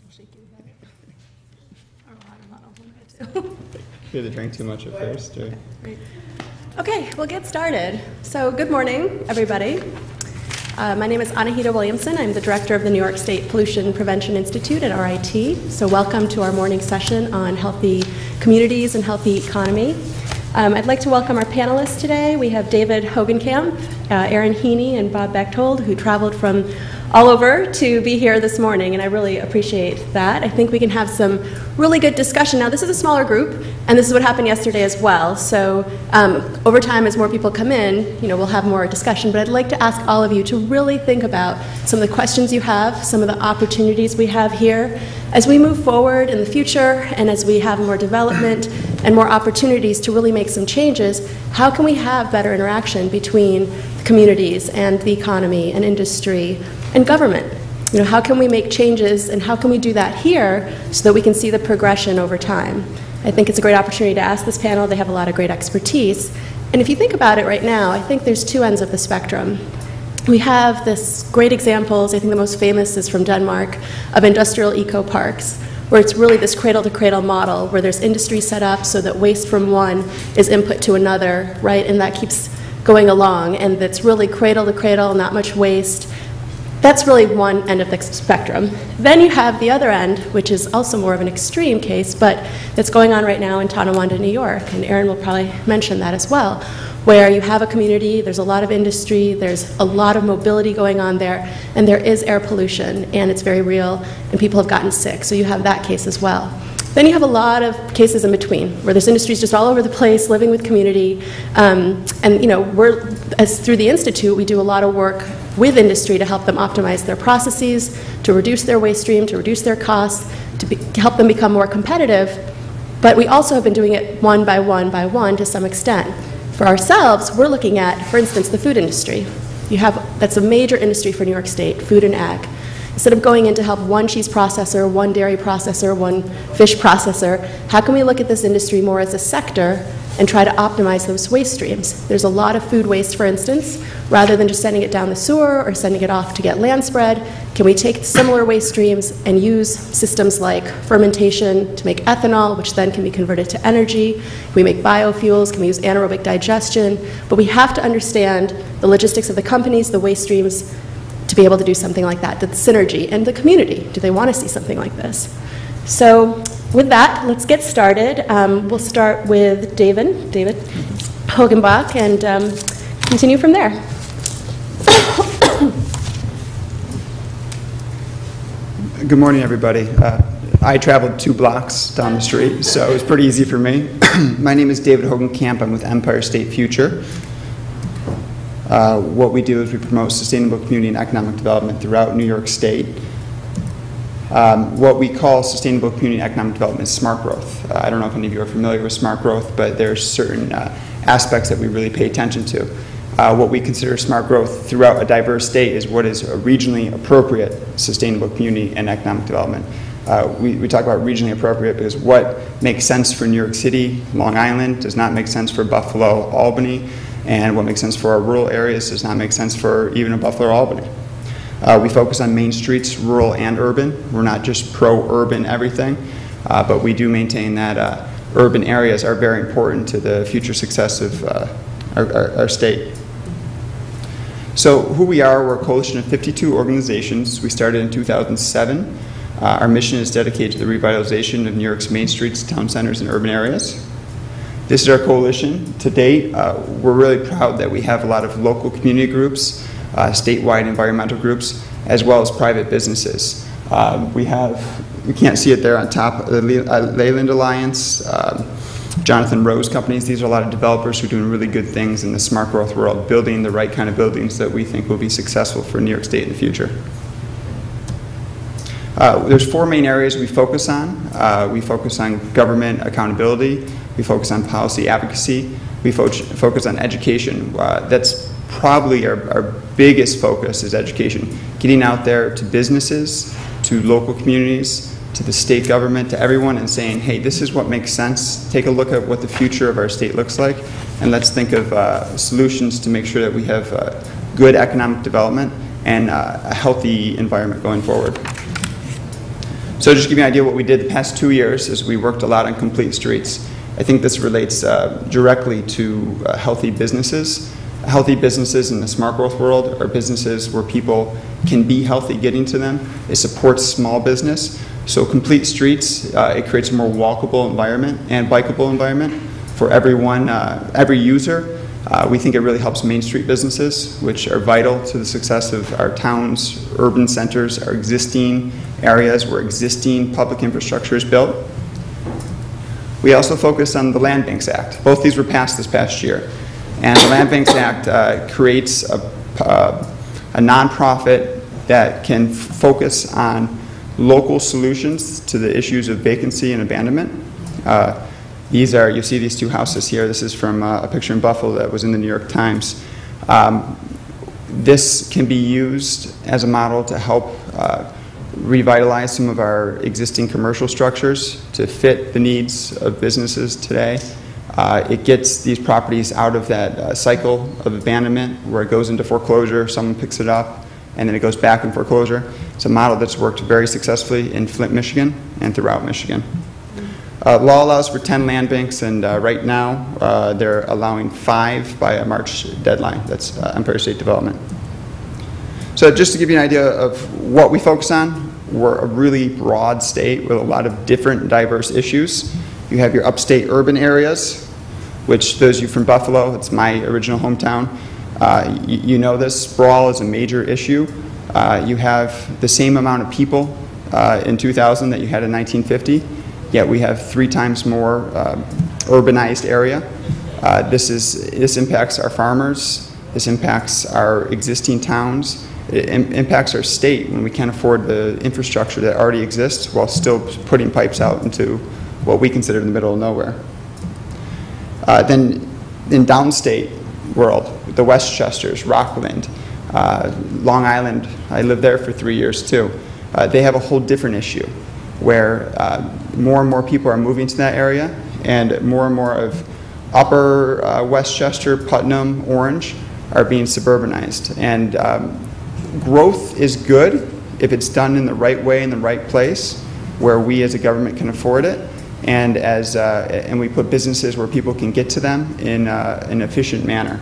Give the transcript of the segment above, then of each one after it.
little shaky with that. Our water bottle, we'll get to. You either drank too much at first, or Great. Okay, we'll get started. So, good morning, everybody. Uh, my name is Anahita Williamson. I'm the director of the New York State Pollution Prevention Institute at RIT. So, welcome to our morning session on healthy communities and healthy economy. Um, I'd like to welcome our panelists today. We have David Hogenkamp, uh, Erin Heaney, and Bob Bechtold, who traveled from all over to be here this morning, and I really appreciate that. I think we can have some really good discussion. Now, this is a smaller group, and this is what happened yesterday as well. So, um, over time, as more people come in, you know, we'll have more discussion. But I'd like to ask all of you to really think about some of the questions you have, some of the opportunities we have here, as we move forward in the future, and as we have more development and more opportunities to really make some changes. How can we have better interaction between the communities and the economy and industry and government? You know, how can we make changes and how can we do that here so that we can see the progression over time? I think it's a great opportunity to ask this panel. They have a lot of great expertise. And if you think about it right now, I think there's two ends of the spectrum. We have this great examples, I think the most famous is from Denmark, of industrial eco parks, where it's really this cradle to cradle model where there's industry set up so that waste from one is input to another, right? And that keeps going along, and that's really cradle to cradle, not much waste. That's really one end of the spectrum. Then you have the other end, which is also more of an extreme case, but that's going on right now in Tonawanda, New York, and Erin will probably mention that as well, where you have a community, there's a lot of industry, there's a lot of mobility going on there, and there is air pollution, and it's very real, and people have gotten sick. So you have that case as well. Then you have a lot of cases in between, where there's industries just all over the place, living with community, um, and you know, we're as through the institute, we do a lot of work with industry to help them optimize their processes, to reduce their waste stream, to reduce their costs, to, be, to help them become more competitive. But we also have been doing it one by one by one to some extent. For ourselves, we're looking at, for instance, the food industry. You have that's a major industry for New York State, food and ag. Instead of going in to help one cheese processor, one dairy processor, one fish processor, how can we look at this industry more as a sector and try to optimize those waste streams? There's a lot of food waste, for instance. Rather than just sending it down the sewer or sending it off to get land spread, can we take similar waste streams and use systems like fermentation to make ethanol, which then can be converted to energy? Can we make biofuels? Can we use anaerobic digestion? But we have to understand the logistics of the companies, the waste streams, to be able to do something like that, the synergy, and the community. Do they want to see something like this? So, with that, let's get started. Um, we'll start with David, David Hogenkamp, and um, continue from there. Good morning, everybody. Uh, I traveled two blocks down the street, so it was pretty easy for me. My name is David Hogenkamp. I'm with Empire State Future. Uh, what we do is we promote sustainable community and economic development throughout New York State. Um, what we call sustainable community economic development is smart growth. Uh, I don't know if any of you are familiar with smart growth, but there's certain uh, aspects that we really pay attention to. Uh, what we consider smart growth throughout a diverse state is what is a regionally appropriate sustainable community and economic development. Uh, we, we, talk about regionally appropriate because what makes sense for New York City, Long Island, does not make sense for Buffalo, Albany, and what makes sense for our rural areas does not make sense for even a Buffalo or Albany. Uh, we focus on main streets, rural and urban. We're not just pro-urban everything, uh, but we do maintain that uh, urban areas are very important to the future success of uh, our, our, our, state. So who we are, we're a coalition of 52 organizations. We started in 2007. Uh, our mission is dedicated to the revitalization of New York's main streets, town centers, and urban areas. This is our coalition. To date, uh, we're really proud that we have a lot of local community groups, statewide environmental groups, as well as private businesses. Um, we have, you can't see it there on top, the Leyland Alliance, um, Jonathan Rose companies. These are a lot of developers who are doing really good things in the smart growth world, building the right kind of buildings that we think will be successful for New York State in the future. Uh, there's four main areas we focus on. Uh, we focus on government accountability, we focus on policy advocacy. We fo focus on education. Uh, that's probably our, our biggest focus is education. Getting out there to businesses, to local communities, to the state government, to everyone, and saying, hey, this is what makes sense. Take a look at what the future of our state looks like, and let's think of uh, solutions to make sure that we have uh, good economic development and uh, a healthy environment going forward. So just to give you an idea what we did the past two years is we worked a lot on complete streets. I think this relates uh, directly to uh, healthy businesses. Healthy businesses in the smart growth world are businesses where people can be healthy getting to them. It supports small business. So complete streets, uh, it creates a more walkable environment and bikeable environment for everyone, uh, every user. Uh, we think it really helps Main Street businesses, which are vital to the success of our towns, urban centers, our existing areas where existing public infrastructure is built. We also focus on the Land Banks Act. Both these were passed this past year. And the Land Banks Act uh, creates a, uh, a nonprofit that can focus on local solutions to the issues of vacancy and abandonment. Uh, these are, you see these two houses here. This is from uh, a picture in Buffalo that was in the New York Times. Um, this can be used as a model to help uh, revitalize some of our existing commercial structures to fit the needs of businesses today. Uh, It gets these properties out of that uh, cycle of abandonment where it goes into foreclosure, someone picks it up, and then it goes back in foreclosure. It's a model that's worked very successfully in Flint, Michigan, and throughout Michigan. Uh, Law allows for 10 land banks, and uh, right now, uh, they're allowing five by a March deadline. That's uh, Empire State Development. So just to give you an idea of what we focus on, we're a really broad state with a lot of different diverse issues. You have your upstate urban areas, which those of you from Buffalo, it's my original hometown, uh, you, you know this, sprawl is a major issue. Uh, you have the same amount of people uh, in 2000 that you had in 1950, yet we have three times more uh, urbanized area. Uh, this is this impacts our farmers. This impacts our existing towns. It im- impacts our state when we can't afford the infrastructure that already exists while still putting pipes out into what we consider in the middle of nowhere. Uh, Then in downstate world, the Westchesters, Rockland, uh, Long Island, I lived there for three years too. Uh, They have a whole different issue where uh, more and more people are moving to that area and more and more of upper uh, Westchester, Putnam, Orange are being suburbanized. And um, growth is good if it's done in the right way in the right place where we as a government can afford it and as uh, and we put businesses where people can get to them in uh, an efficient manner.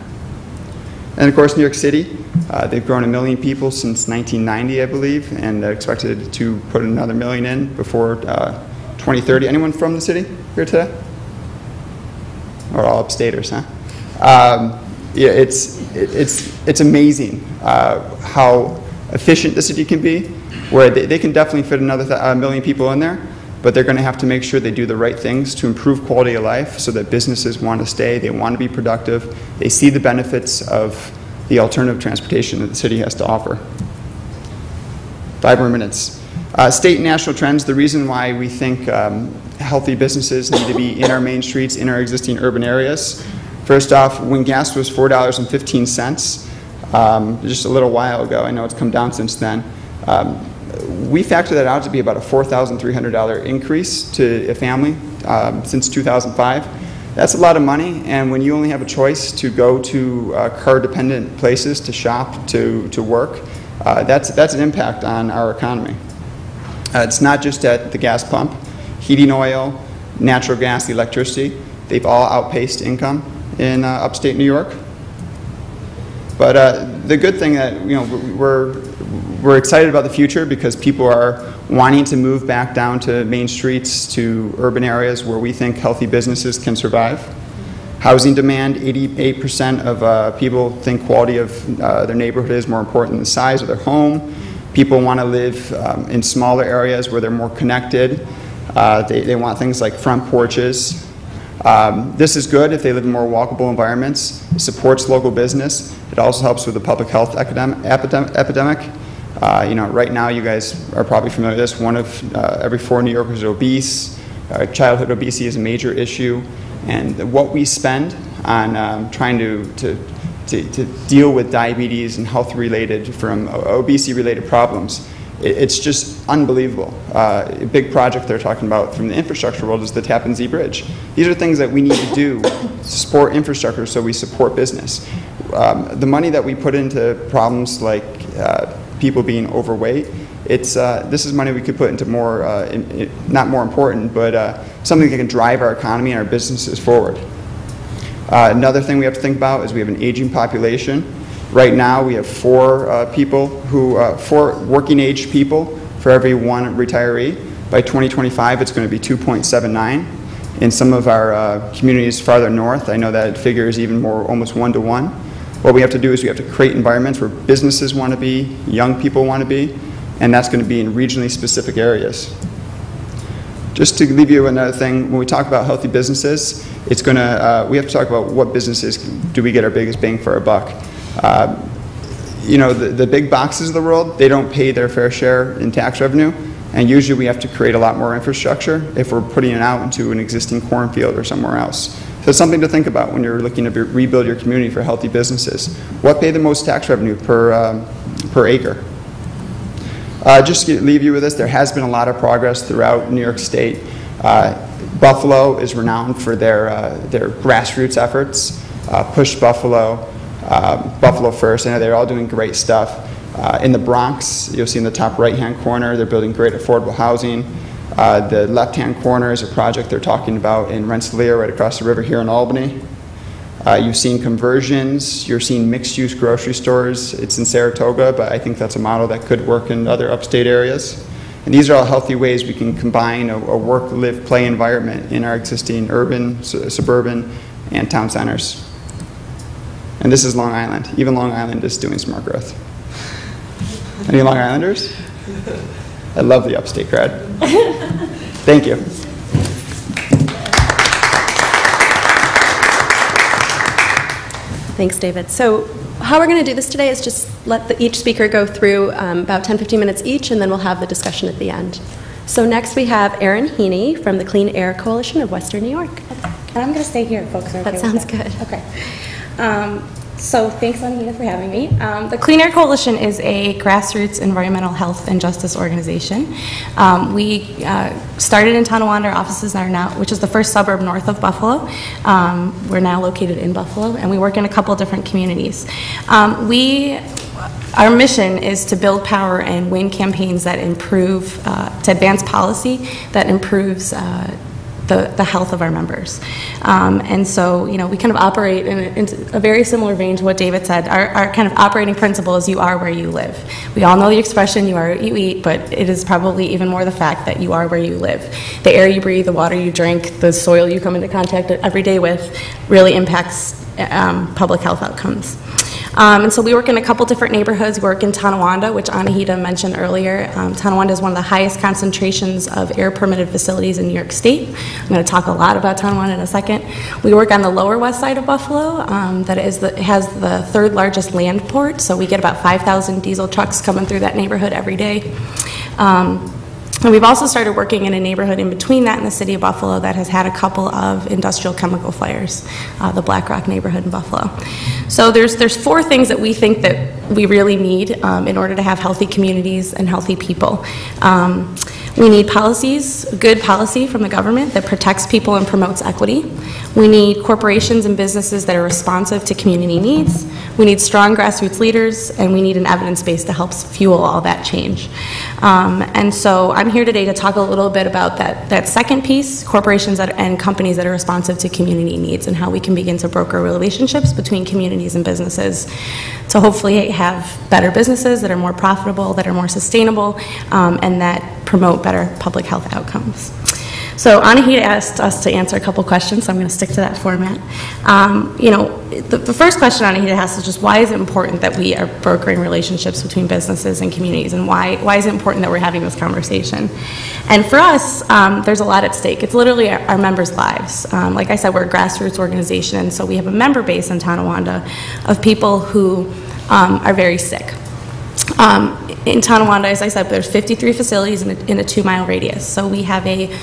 And of course new york city uh, they've grown a million people since 1990 i believe and they're expected to put another million in before uh, 2030 anyone from the city here today? Or all upstaters, huh? Um, yeah, it's, it- it's, it's amazing uh, how efficient the city can be, where they, they can definitely fit another th- a million people in there, but they're going to have to make sure they do the right things to improve quality of life so that businesses want to stay, they want to be productive, they see the benefits of the alternative transportation that the city has to offer. Five more minutes. Uh, State and national trends, the reason why we think um, healthy businesses need to be in our main streets, in our existing urban areas. First off, when gas was $4.15, um, just a little while ago, I know it's come down since then, um, we factor that out to be about a $4,300 increase to a family um, since 2005. That's a lot of money, and when you only have a choice to go to uh, car-dependent places to shop, to, to work, uh, that's, that's an impact on our economy. Uh, It's not just at the gas pump. Heating oil, natural gas, electricity, they've all outpaced income in uh, upstate New York. But uh, the good thing that, you know, we're, we're excited about the future because people are wanting to move back down to main streets, to urban areas where we think healthy businesses can survive. Housing demand, 88% of uh, people think quality of uh, their neighborhood is more important than the size of their home. People want to live um, in smaller areas where they're more connected. Uh, They they want things like front porches. Um, This is good if they live in more walkable environments. It supports local business. It also helps with the public health epidemic. Uh, You know, right now, you guys are probably familiar with this, one of uh, every four New Yorkers is obese. Uh, Childhood obesity is a major issue. And what we spend on um, trying to, to, to, to deal with diabetes and health-related, from obesity-related problems, it- it's just unbelievable. Uh, A big project they're talking about from the infrastructure world is the Tappan Zee Bridge. These are things that we need to do to support infrastructure so we support business. Um, The money that we put into problems like uh, people being overweight, it's, uh, this is money we could put into more, uh, in- in- not more important, but uh, something that can drive our economy and our businesses forward. Uh, Another thing we have to think about is we have an aging population. Right now, we have four uh, people who, uh, four working-age people for every one retiree. By 2025, it's going to be 2.79. In some of our communities farther north, I know that figure is even more, almost one-to-one. What we have to do is we have to create environments where businesses want to be, young people want to be, and that's going to be in regionally specific areas. Just to leave you another thing, when we talk about healthy businesses, it's going to, uh, we have to talk about what businesses do we get our biggest bang for our buck. Uh, You know, the, the big boxes of the world, they don't pay their fair share in tax revenue, and usually we have to create a lot more infrastructure if we're putting it out into an existing cornfield or somewhere else. So something to think about when you're looking to be- rebuild your community for healthy businesses. What pay the most tax revenue per, um, per acre? Uh, Just to leave you with this, there has been a lot of progress throughout New York State. Uh, Buffalo is renowned for their, uh, their grassroots efforts, uh, Push Buffalo, uh, Buffalo First, I know they're all doing great stuff. Uh, In the Bronx, you'll see in the top right-hand corner, they're building great affordable housing. Uh, The left-hand corner is a project they're talking about in Rensselaer, right across the river here in Albany. Uh, You've seen conversions, you're seeing mixed-use grocery stores. It's in Saratoga, but I think that's a model that could work in other upstate areas. And these are all healthy ways we can combine a a work, live, play environment in our existing urban, su- suburban, and town centers. And this is Long Island. Even Long Island is doing smart growth. Any Long Islanders? I love the upstate crowd. Thank you. Thanks, David. So how we're going to do this today is just let the- each speaker go through um, about 10, 15 minutes each, and then we'll have the discussion at the end. So next, we have Erin Heaney from the Clean Air Coalition of Western New York. And I'm going to stay here, if folks. are That okay with sounds good. Okay. Um, So thanks, Anita, for having me. Um, The Clean Air Coalition is a grassroots environmental health and justice organization. Um, We uh, started in Tonawanda, our offices are now, which is the first suburb north of Buffalo. Um, We're now located in Buffalo, and we work in a couple different communities. Um, We our mission is to build power and win campaigns that improve, uh, to advance policy that improves uh, the, the health of our members. Um, and so, you know, we kind of operate in a, in a very similar vein to what David said. Our, our kind of operating principle is you are where you live. We all know the expression, you are what you eat, but it is probably even more the fact that you are where you live. The air you breathe, the water you drink, the soil you come into contact every day with really impacts um, public health outcomes. Um, and so we work in a couple different neighborhoods. We work in Tonawanda, which Anahita mentioned earlier. Um, Tonawanda is one of the highest concentrations of air permitted facilities in New York State. I'm going to talk a lot about Tonawanda in a second. We work on the lower west side of Buffalo, um, that is the, has the third largest land port. So we get about 5,000 diesel trucks coming through that neighborhood every day. Um, and we've also started working in a neighborhood in between that and the city of Buffalo that has had a couple of industrial chemical fires, uh, the Black Rock neighborhood in Buffalo. So there's, there's four things that we think that we really need um, in order to have healthy communities and healthy people. Um, we need policies, good policy from the government that protects people and promotes equity. We need corporations and businesses that are responsive to community needs. We need strong grassroots leaders, and we need an evidence base that helps fuel all that change. Um, and so I'm here today to talk a little bit about that, that second piece, corporations that, and companies that are responsive to community needs and how we can begin to broker relationships between communities and businesses to hopefully have better businesses that are more profitable, that are more sustainable, um, and that promote better public health outcomes. So Anahita asked us to answer a couple questions, so I'm going to stick to that format. Um, You know, the the first question Anahita asked is just why is it important that we are brokering relationships between businesses and communities, and why, why is it important that we're having this conversation? And for us, um, there's a lot at stake. It's literally our our members' lives. Um, Like I said, we're a grassroots organization, and so we have a member base in Tonawanda of people who um, are very sick. Um, In Tonawanda, as I said, there's 53 facilities in a, in a two-mile radius. So we have a,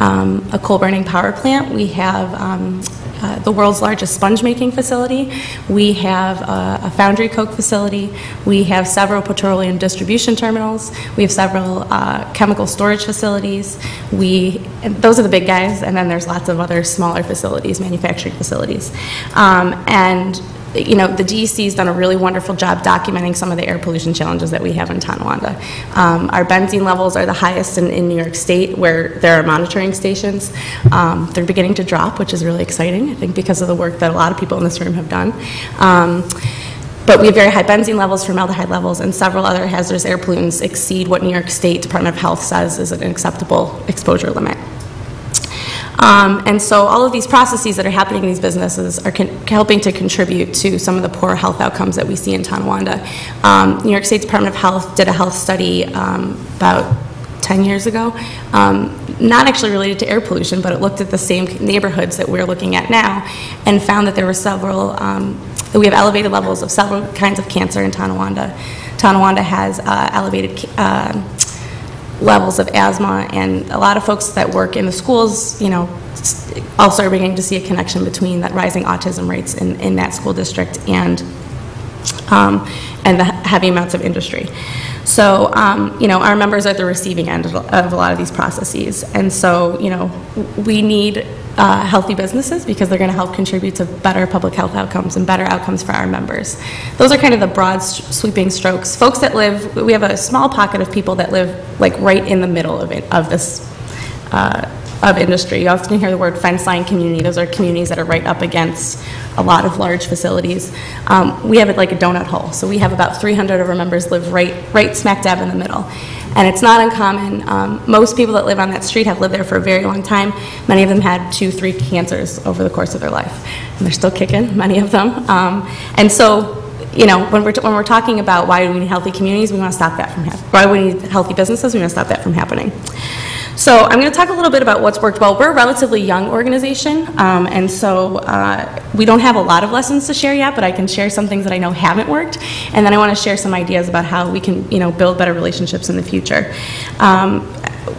um, a coal-burning power plant. We have um, uh, the world's largest sponge-making facility. We have uh, a foundry coke facility. We have several petroleum distribution terminals. We have several uh, chemical storage facilities. We, those are the big guys, and then there's lots of other smaller facilities, manufacturing facilities. Um, And you know, the DEC's done a really wonderful job documenting some of the air pollution challenges that we have in Tonawanda. Um, Our benzene levels are the highest in, in New York State, where there are monitoring stations. Um, They're beginning to drop, which is really exciting, I think because of the work that a lot of people in this room have done. Um, But we have very high benzene levels, formaldehyde levels, and several other hazardous air pollutants exceed what New York State Department of Health says is an acceptable exposure limit. Um, And so all of these processes that are happening in these businesses are helping to contribute to some of the poor health outcomes that we see in Tonawanda. Um, New York State Department of Health did a health study um, about 10 years ago, um, not actually related to air pollution, but it looked at the same neighborhoods that we're looking at now, and found that there were several, um, that we have elevated levels of several kinds of cancer in Tonawanda. Tonawanda has uh, elevated uh, levels of asthma, and a lot of folks that work in the schools, you know, also are beginning to see a connection between that rising autism rates in, in that school district and, um, and the heavy amounts of industry. So, um, you know, our members are at the receiving end of a lot of these processes, and so, you know, we need uh, healthy businesses because they're going to help contribute to better public health outcomes and better outcomes for our members. Those are kind of the broad sweeping strokes. Folks that live, we have a small pocket of people that live like right in the middle of it, of this, uh, of industry. You often hear the word fence line community. Those are communities that are right up against a lot of large facilities. Um, We have it like a donut hole. So we have about 300 of our members live right, right smack dab in the middle. And it's not uncommon. Um, Most people that live on that street have lived there for a very long time. Many of them had two, three cancers over the course of their life. And they're still kicking, many of them. Um, And so you know, when we're, when we're talking about why do we need healthy communities, we want to stop that from happening. Why do we need healthy businesses, we want to stop that from happening. So I'm going to talk a little bit about what's worked well. We're a relatively young organization, um, and so uh, we don't have a lot of lessons to share yet, but I can share some things that I know haven't worked, and then I want to share some ideas about how we can, you know, build better relationships in the future. Um,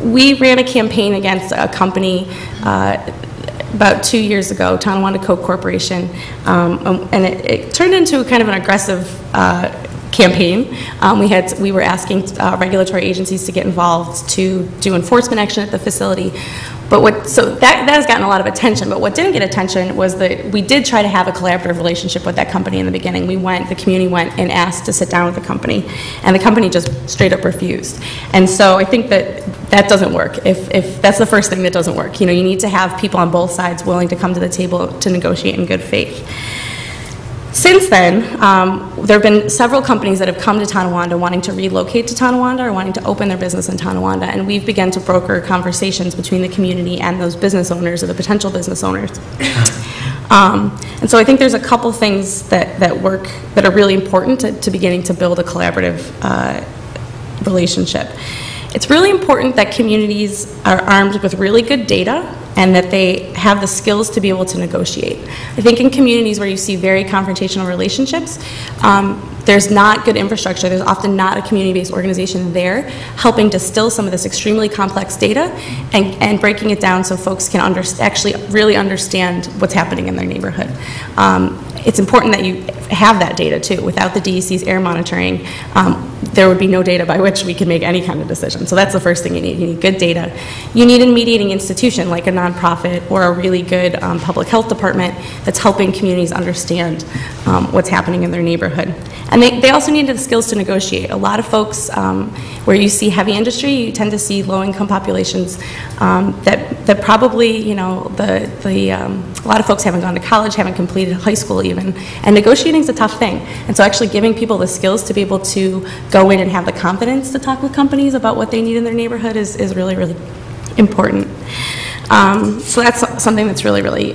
we ran a campaign against a company uh, about two years ago, Tonawanda Coke Corporation, um, and it, it turned into kind of an aggressive uh, campaign. Um, we had we were asking uh, regulatory agencies to get involved to do enforcement action at the facility. But what so that that has gotten a lot of attention. But what didn't get attention was that we did try to have a collaborative relationship with that company in the beginning. We went, the community went and asked to sit down with the company, and the company just straight up refused. And so I think that that doesn't work. If if that's the first thing that doesn't work, you know, you need to have people on both sides willing to come to the table to negotiate in good faith. Since then, um, there have been several companies that have come to Tonawanda wanting to relocate to Tonawanda or wanting to open their business in Tonawanda, and we've begun to broker conversations between the community and those business owners or the potential business owners. Um, And so I think there's a couple things that, that work, that are really important to, to beginning to build a collaborative uh, relationship. It's really important that communities are armed with really good data and that they have the skills to be able to negotiate. I think in communities where you see very confrontational relationships, um, there's not good infrastructure, there's often not a community-based organization there helping distill some of this extremely complex data and, and breaking it down so folks can actually really understand what's happening in their neighborhood. Um, it's important that you have that data too. Without the DEC's air monitoring, um, there would be no data by which we can make any kind of decision. So that's the first thing you need. You need good data. You need a mediating institution like a nonprofit or a really good um, public health department that's helping communities understand um, what's happening in their neighborhood. And they, they also need the skills to negotiate. A lot of folks, um, where you see heavy industry, you tend to see low-income populations um, that, that probably, you know, the, the, um, a lot of folks haven't gone to college, haven't completed high school even, and negotiating is a tough thing. And so actually giving people the skills to be able to go in and have the confidence to talk with companies about what they need in their neighborhood is, is really, really important. Um, so that's something that's really, really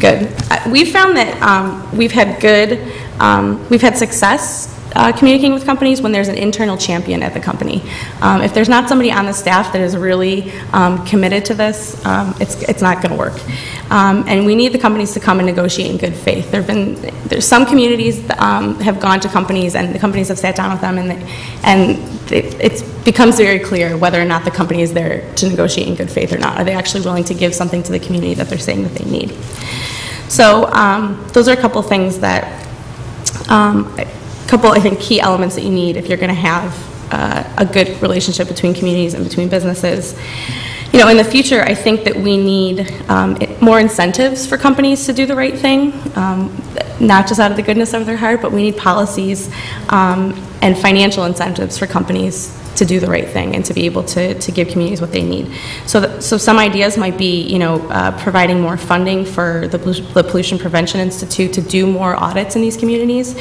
good. Uh, We've found that um, we've had good, um, we've had success uh, communicating with companies when there's an internal champion at the company. Um, If there's not somebody on the staff that is really um, committed to this, um, it's, it's not going to work. Um, And we need the companies to come and negotiate in good faith. There've been, there's some communities that um, have gone to companies, and the companies have sat down with them, and, they- and it it's becomes very clear whether or not the company is there to negotiate in good faith or not. Are they actually willing to give something to the community that they're saying that they need? So um, those are a couple things that, um, couple, I think, key elements that you need if you're going to have uh, a good relationship between communities and between businesses. You know, in the future, I think that we need um, more incentives for companies to do the right thing, um, not just out of the goodness of their heart, but we need policies um, and financial incentives for companies to do the right thing and to be able to, to give communities what they need. So, so some ideas might be, you know, uh, providing more funding for the, the Pollution Prevention Institute to do more audits in these communities.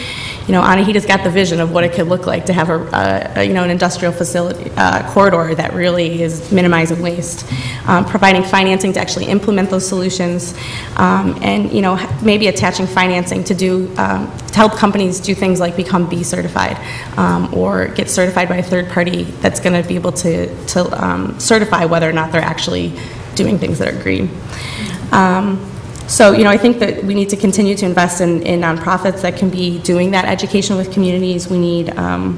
You know, Anahita's got the vision of what it could look like to have a, a, a, you know, an industrial facility uh, corridor that really is minimizing waste. Um, providing financing to actually implement those solutions, um, and you know, maybe attaching financing to do um, to help companies do things like become B certified um, or get certified by a third party that's going to be able to, to um, certify whether or not they're actually doing things that are green. Um, so, you know, I think that we need to continue to invest in, in nonprofits that can be doing that education with communities. We need, um,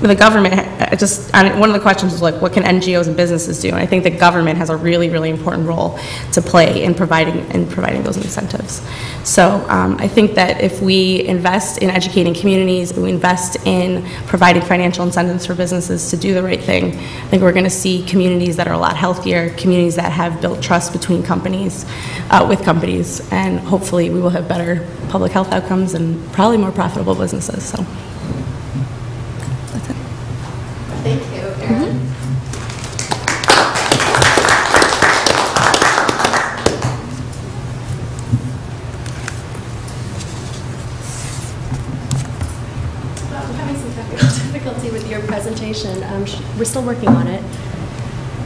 the government, just, one of the questions was like, what can NGOs and businesses do? And I think the government has a really, really important role to play in providing, in providing those incentives. So um, I think that if we invest in educating communities, we invest in providing financial incentives for businesses to do the right thing, I think we're going to see communities that are a lot healthier, communities that have built trust between companies, uh, with companies, and hopefully we will have better public health outcomes and probably more profitable businesses, so. That's it. Thank you, Erin. Well, I'm having some technical difficulty with your presentation. Um, sh- We're still working on it.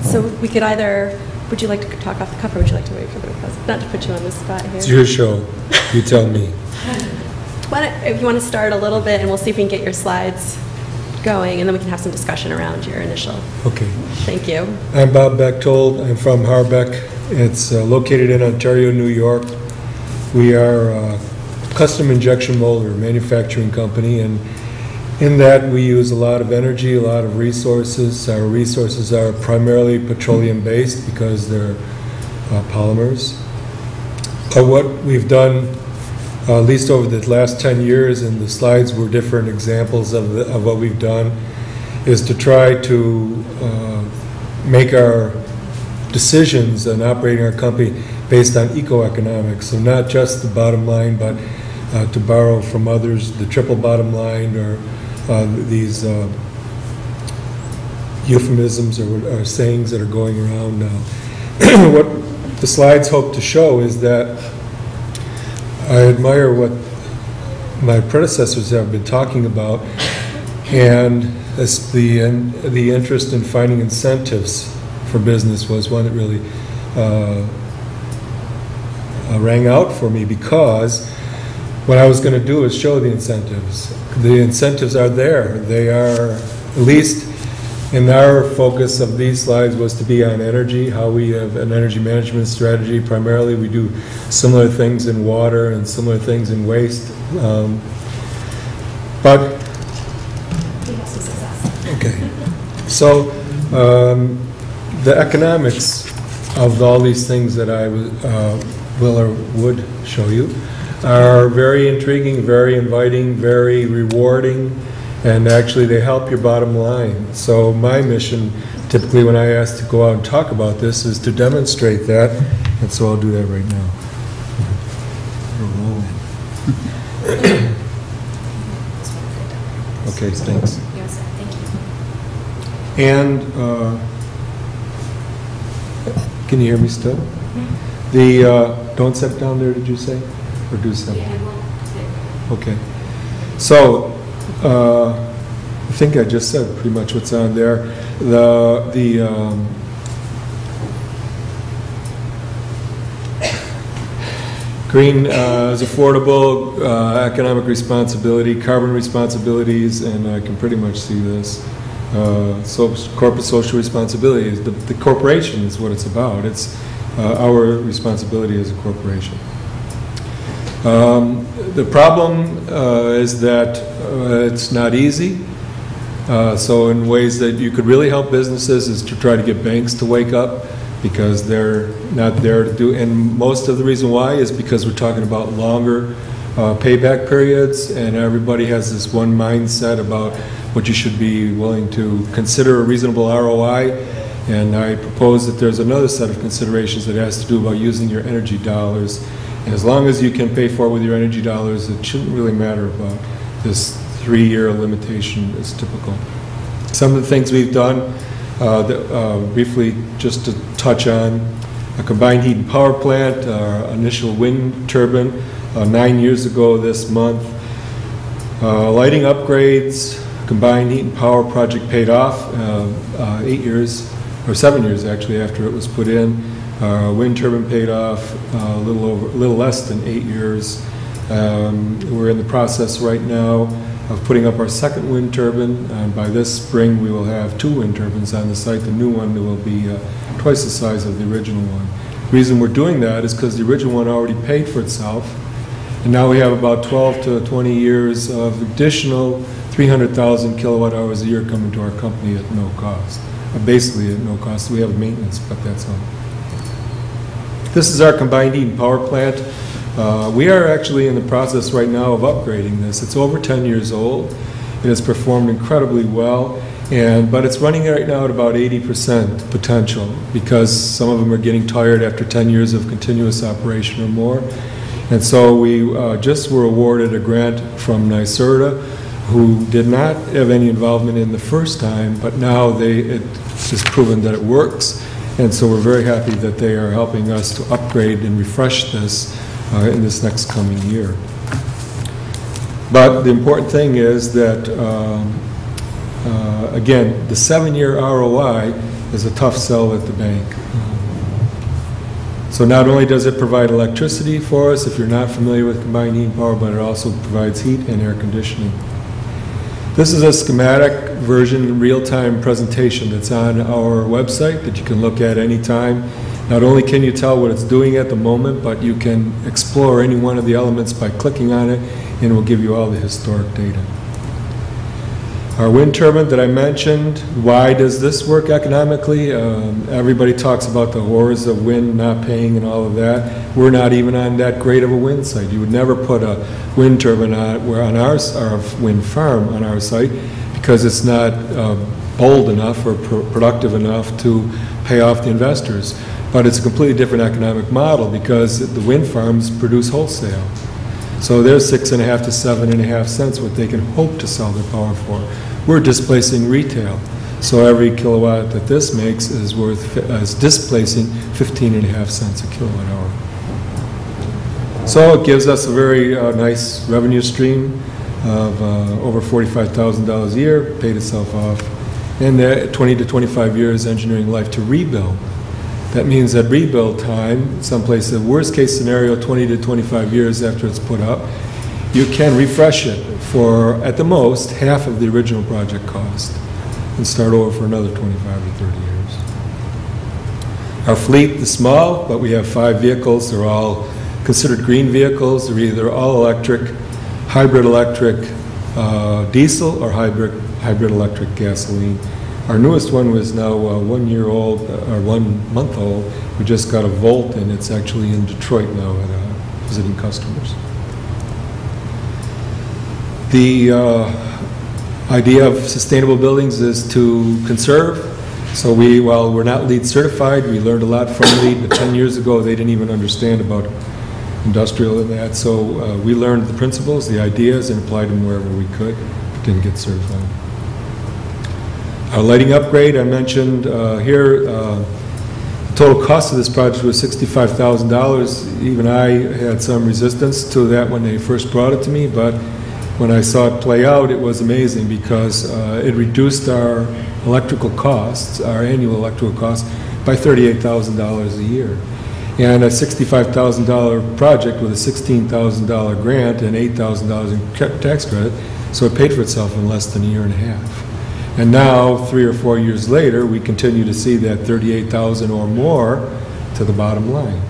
So we could either, would you like to talk off the cuff, or would you like to wait for the presentation? Not to put you on the spot here. It's your show. You tell me. Why don't- If you want to start a little bit, and we'll see if we can get your slides going, and then we can have some discussion around your initial. Okay. Thank you. I'm Bob Bechtold. I'm from Harbec. It's uh, located in Ontario, New York. We are a custom injection molder manufacturing company, and in that, we use a lot of energy, a lot of resources. Our resources are primarily petroleum-based because they're uh, polymers. But what we've done, uh, at least over the last 10 years, and the slides were different examples of, the- of what we've done, is to try to uh, make our decisions and operating our company based on ecoeconomics. So not just the bottom line, but uh, to borrow from others, the triple bottom line, or uh, these uh, euphemisms or or sayings that are going around now. What the slides hope to show is that I admire what my predecessors have been talking about, and as the, the interest in finding incentives for business was one that really uh, uh, rang out for me, because what I was going to do is show the incentives. The incentives are there. They are, at least in our focus of these slides was to be on energy, how we have an energy management strategy. Primarily, we do similar things in water and similar things in waste. Um, But Okay. So, um, the economics of all these things that I uh, will or would show you are very intriguing, very inviting, very rewarding, and actually they help your bottom line. So my mission, typically when I ask to go out and talk about this, is to demonstrate that, and so I'll do that right now. Okay, thanks. And, uh, can you hear me still? The, uh, don't step down there, did you say? Do sit? Okay. So, uh, I think I just said pretty much what's on there. The, the, um, Green uh, is affordable, uh, economic responsibility, carbon responsibilities, and I can pretty much see this. Uh, So corporate social responsibility, is the the corporation is what it's about. It's uh, our responsibility as a corporation. Um, The problem uh, is that uh, it's not easy. Uh, So in ways that you could really help businesses is to try to get banks to wake up because they're not there to do, and most of the reason why is because we're talking about longer uh, payback periods and everybody has this one mindset about what you should be willing to consider a reasonable ROI. And I propose that there's another set of considerations that has to do about using your energy dollars. As long as you can pay for it with your energy dollars, it shouldn't really matter about this three-year limitation is typical. Some of the things we've done, uh, that, uh, briefly, just to touch on, a combined heat and power plant, our initial wind turbine, uh, nine years ago this month. Uh, Lighting upgrades, combined heat and power project paid off, uh, uh, eight years, or seven years actually, after it was put in. Uh, Wind turbine paid off uh, a little over, a little less than eight years. Um, We're in the process right now of putting up our second wind turbine, and by this spring, we will have two wind turbines on the site. The new one will be uh, twice the size of the original one. The Reason we're doing that is because the original one already paid for itself, and now we have about 12 to 20 years of additional 300,000 kilowatt hours a year coming to our company at no cost. Uh, Basically at no cost. We have maintenance, but that's all. This is our combined heat and power plant. Uh, We are actually in the process right now of upgrading this. It's over 10 years old. It has performed incredibly well, and, but it's running right now at about 80% potential because some of them are getting tired after 10 years of continuous operation or more. And so we uh, just were awarded a grant from NYSERDA, who did not have any involvement in the first time, but now they, it's just proven that it works. And so we're very happy that they are helping us to upgrade and refresh this uh, in this next coming year. But the important thing is that, um, uh, again, the seven-year ROI is a tough sell at the bank. So not only does it provide electricity for us, if you're not familiar with combined heat and power, but it also provides heat and air conditioning. This is a schematic version, real-time presentation that's on our website that you can look at anytime. Not only can you tell what it's doing at the moment, but you can explore any one of the elements by clicking on it, and it will give you all the historic data. Our wind turbine that I mentioned, why does this work economically? Um, Everybody talks about the horrors of wind not paying and all of that. We're not even on that great of a wind site. You would never put a wind turbine on, we're on our, our wind farm on our site because it's not uh, bold enough or pr- productive enough to pay off the investors. But it's a completely different economic model because the wind farms produce wholesale. So they're six and a half to seven and a half cents what they can hope to sell their power for. We're displacing retail. So every kilowatt that this makes is worth, is displacing 15 and a half cents a kilowatt hour. So it gives us a very uh, nice revenue stream of uh, over $45,000 a year, paid itself off, and uh, 20 to 25 years engineering life to rebuild. That means that rebuild time, someplace, the worst-case scenario, 20 to 25 years after it's put up, you can refresh it for, at the most, half of the original project cost, and start over for another 25 or 30 years. Our fleet is small, but we have five vehicles. They're all considered green vehicles. They're either all-electric, hybrid electric, uh, diesel, or hybrid, hybrid electric gasoline. Our newest one was now uh, one year old, uh, or one month old. We just got a Volt, and it's actually in Detroit now at uh, visiting customers. The uh, idea of sustainable buildings is to conserve. So we, while we're not LEED certified, we learned a lot from LEED, but 10 years ago, they didn't even understand about industrial and that. So uh, we learned the principles, the ideas, and applied them wherever we could, didn't get certified. Our lighting upgrade, I mentioned uh, here, uh, total cost of this project was $65,000. Even I had some resistance to that when they first brought it to me, but when I saw it play out, it was amazing because uh, it reduced our electrical costs, our annual electrical costs, by $38,000 a year. And a $65,000 project with a $16,000 grant and $8,000 in tax credit, so it paid for itself in less than a year and a half. And now, three or four years later, we continue to see that 38,000 or more to the bottom line.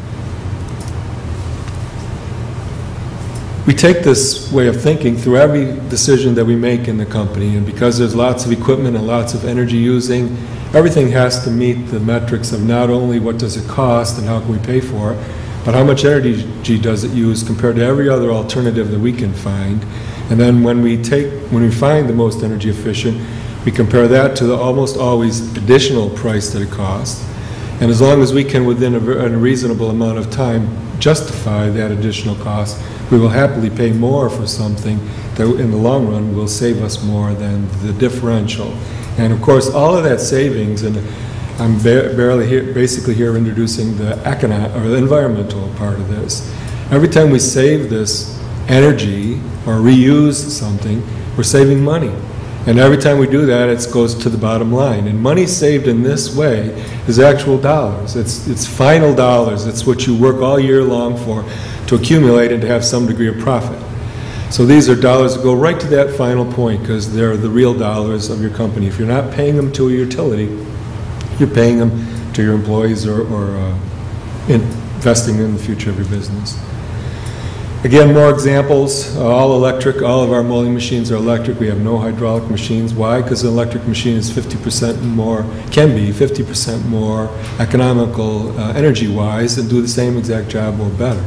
We take this way of thinking through every decision that we make in the company, and because there's lots of equipment and lots of energy using, everything has to meet the metrics of not only what does it cost and how can we pay for it, but how much energy does it use compared to every other alternative that we can find. And then when we take, when we find the most energy efficient, We compare that to the almost always additional price that it costs. And as long as we can, within a a reasonable amount of time, justify that additional cost, we will happily pay more for something that in the long run will save us more than the differential. And of course, all of that savings, and I'm ba- barely here, basically here introducing the economic, or the environmental part of this. Every time we save this energy or reuse something, we're saving money. And every time we do that, it goes to the bottom line. And money saved in this way is actual dollars. It's, it's final dollars. It's what you work all year long for to accumulate and to have some degree of profit. So these are dollars that go right to that final point because they're the real dollars of your company. If you're not paying them to a utility, you're paying them to your employees or, or uh, investing in the future of your business. Again, more examples, uh, all electric, all of our molding machines are electric, we have no hydraulic machines. Why? Because an electric machine is 50% more, can be 50% more economical uh, energy-wise and do the same exact job or better.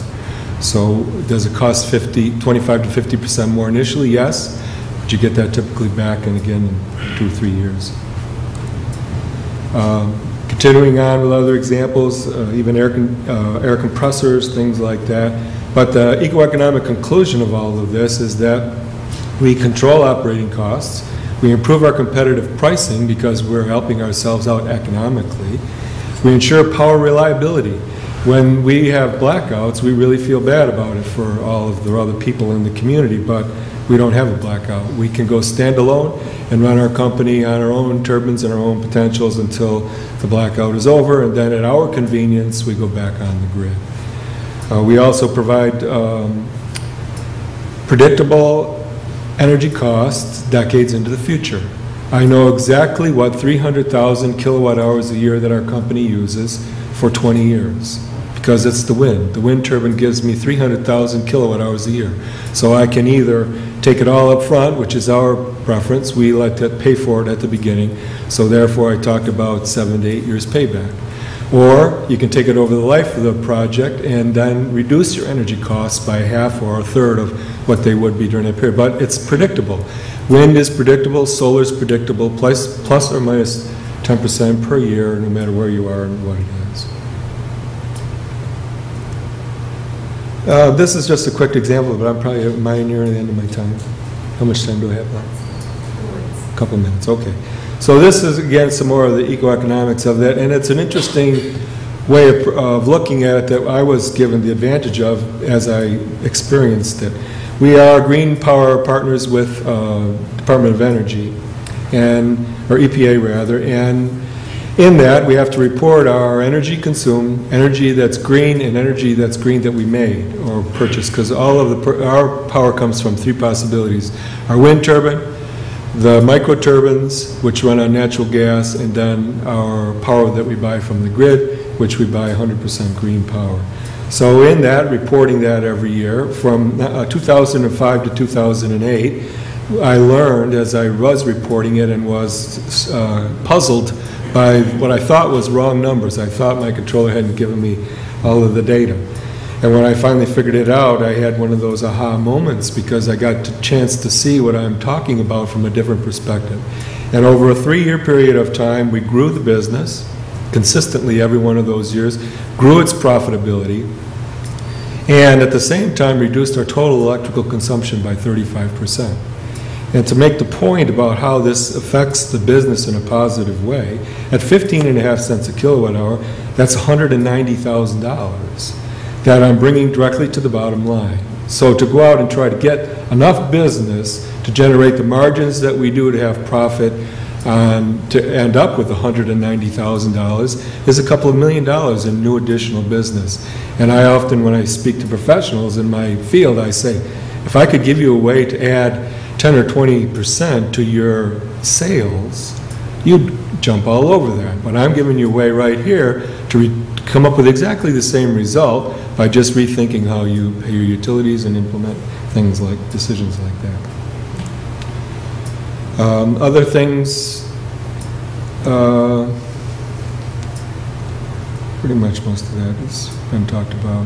So does it cost 50, 25 to 50% more initially? Yes, but you get that typically back and again in two or three years. Um, Continuing on with other examples, uh, even air con- uh, air compressors, things like that. But the ecoeconomic conclusion of all of this is that we control operating costs, we improve our competitive pricing because we're helping ourselves out economically, we ensure power reliability. When we have blackouts, we really feel bad about it for all of the other people in the community, but we don't have a blackout. We can go standalone and run our company on our own turbines and our own potentials until the blackout is over, and then at our convenience, we go back on the grid. Uh, We also provide um, predictable energy costs decades into the future. I know exactly what 300,000 kilowatt hours a year that our company uses for 20 years, because it's the wind. The wind turbine gives me 300,000 kilowatt hours a year. So I can either take it all up front, which is our preference, we like to pay for it at the beginning, so therefore I talked about seven to eight years payback. Or you can take it over the life of the project and then reduce your energy costs by half or a third of what they would be during that period. But it's predictable. Wind is predictable, solar is predictable, plus, plus or minus 10% per year, no matter where you are and what it is. Uh, This is just a quick example, but I'm probably, am I near the end of my time? How much time do I have left? A couple minutes, okay. So this is, again, some more of the ecoeconomics of that, and it's an interesting way of, of looking at it that I was given the advantage of as I experienced it. We are green power partners with uh, Department of Energy, and, or EPA rather, and in that, we have to report our energy consumed, energy that's green, and energy that's green that we made or purchased, because all of the, our power comes from three possibilities. Our wind turbine, the microturbines, which run on natural gas, and then our power that we buy from the grid, which we buy 100% green power. So in that, reporting that every year, from uh, 2005 to 2008, I learned as I was reporting it and was uh, puzzled by what I thought was wrong numbers. I thought my controller hadn't given me all of the data. And when I finally figured it out, I had one of those aha moments because I got a chance to see what I'm talking about from a different perspective. And over a three-year period of time, we grew the business consistently every one of those years, grew its profitability, and at the same time reduced our total electrical consumption by 35%. And to make the point about how this affects the business in a positive way, at 15 and a half cents a kilowatt hour, that's $190,000 that I'm bringing directly to the bottom line. So to go out and try to get enough business to generate the margins that we do to have profit, um, to end up with $190,000 is a couple of million dollars in new additional business. And I often, when I speak to professionals in my field, I say, if I could give you a way to add 10 or 20 percent to your sales, you'd jump all over that. But I'm giving you a way right here to come up with exactly the same result by just rethinking how you pay your utilities and implement things like, decisions like that. Um, Other things, uh, pretty much most of that has been talked about.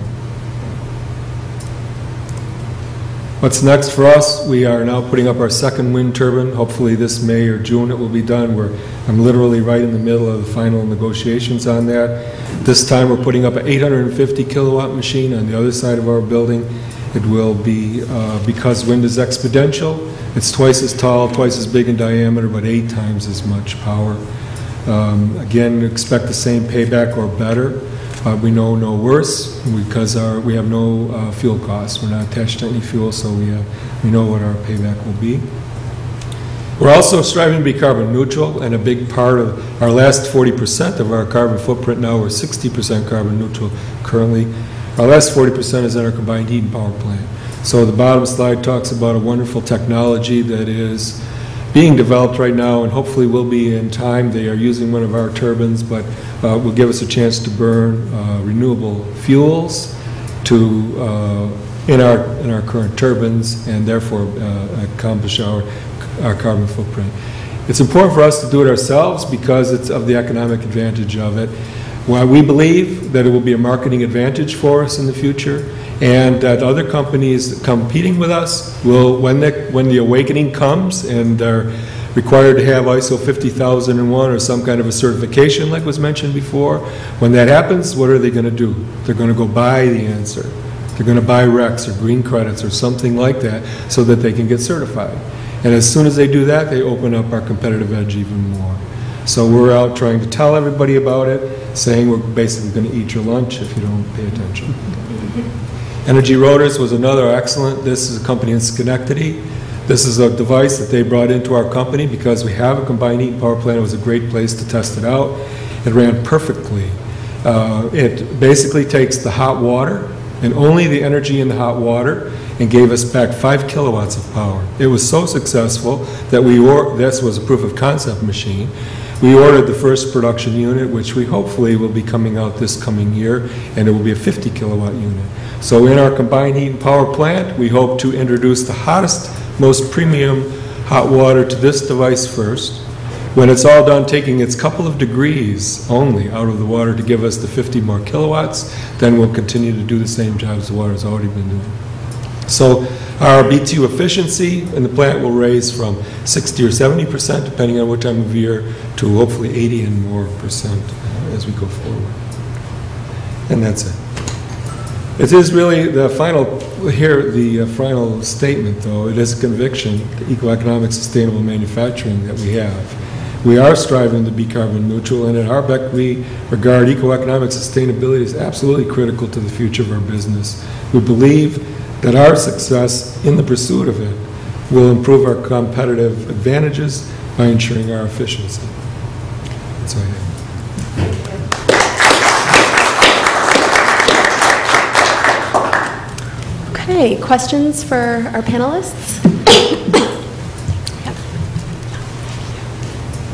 What's next for us, we are now putting up our second wind turbine. Hopefully this May or June it will be done. We're, I'm literally right in the middle of the final negotiations on that. This time, we're putting up an 850 kilowatt machine on the other side of our building. It will be, uh, because wind is exponential, it's twice as tall, twice as big in diameter, but eight times as much power. Um, Again, expect the same payback or better. Uh, We know no worse because our, we have no uh, fuel costs. We're not attached to any fuel, so we have, we know what our payback will be. We're also striving to be carbon neutral, and a big part of our last 40% of our carbon footprint now, we're 60% carbon neutral currently. Our last 40% is in our combined heat and power plant. So the bottom slide talks about a wonderful technology that is being developed right now, and hopefully will be in time. They are using one of our turbines, but uh, will give us a chance to burn uh, renewable fuels to, uh, in our, in our current turbines, and therefore uh, accomplish our, our carbon footprint. It's important for us to do it ourselves because it's of the economic advantage of it. While we believe that it will be a marketing advantage for us in the future, and that other companies competing with us will, when the, when the awakening comes and they're required to have ISO 50001 or some kind of a certification like was mentioned before, when that happens, what are they going to do? They're going to go buy the answer. They're going to buy RECs or green credits or something like that so that they can get certified. And as soon as they do that, they open up our competitive edge even more. So we're out trying to tell everybody about it, saying we're basically going to eat your lunch if you don't pay attention. Energy Rotors was another excellent, this is a company in Schenectady. This is a device that they brought into our company because we have a combined heat and power plant. It was a great place to test it out. It ran perfectly. Uh, It basically takes the hot water and only the energy in the hot water and gave us back five kilowatts of power. It was so successful that we, or, this was a proof of concept machine. We ordered the first production unit, which we hopefully will be coming out this coming year, and it will be a 50 kilowatt unit. So in our combined heat and power plant, we hope to introduce the hottest, most premium hot water to this device first. When it's all done, taking its couple of degrees only out of the water to give us the 50 more kilowatts, then we'll continue to do the same jobs the water's already been doing. So our BTU efficiency in the plant will raise from 60 or 70 percent, depending on what time of year, to hopefully 80 and more percent as we go forward. And that's it. It is really the final, here, the uh, final statement, though, it is a conviction, the ecoeconomic sustainable manufacturing that we have. We are striving to be carbon neutral, and at Harbec, we regard ecoeconomic sustainability as absolutely critical to the future of our business. We believe that our success in the pursuit of it will improve our competitive advantages by ensuring our efficiency. That's all I have. Okay, questions for our panelists?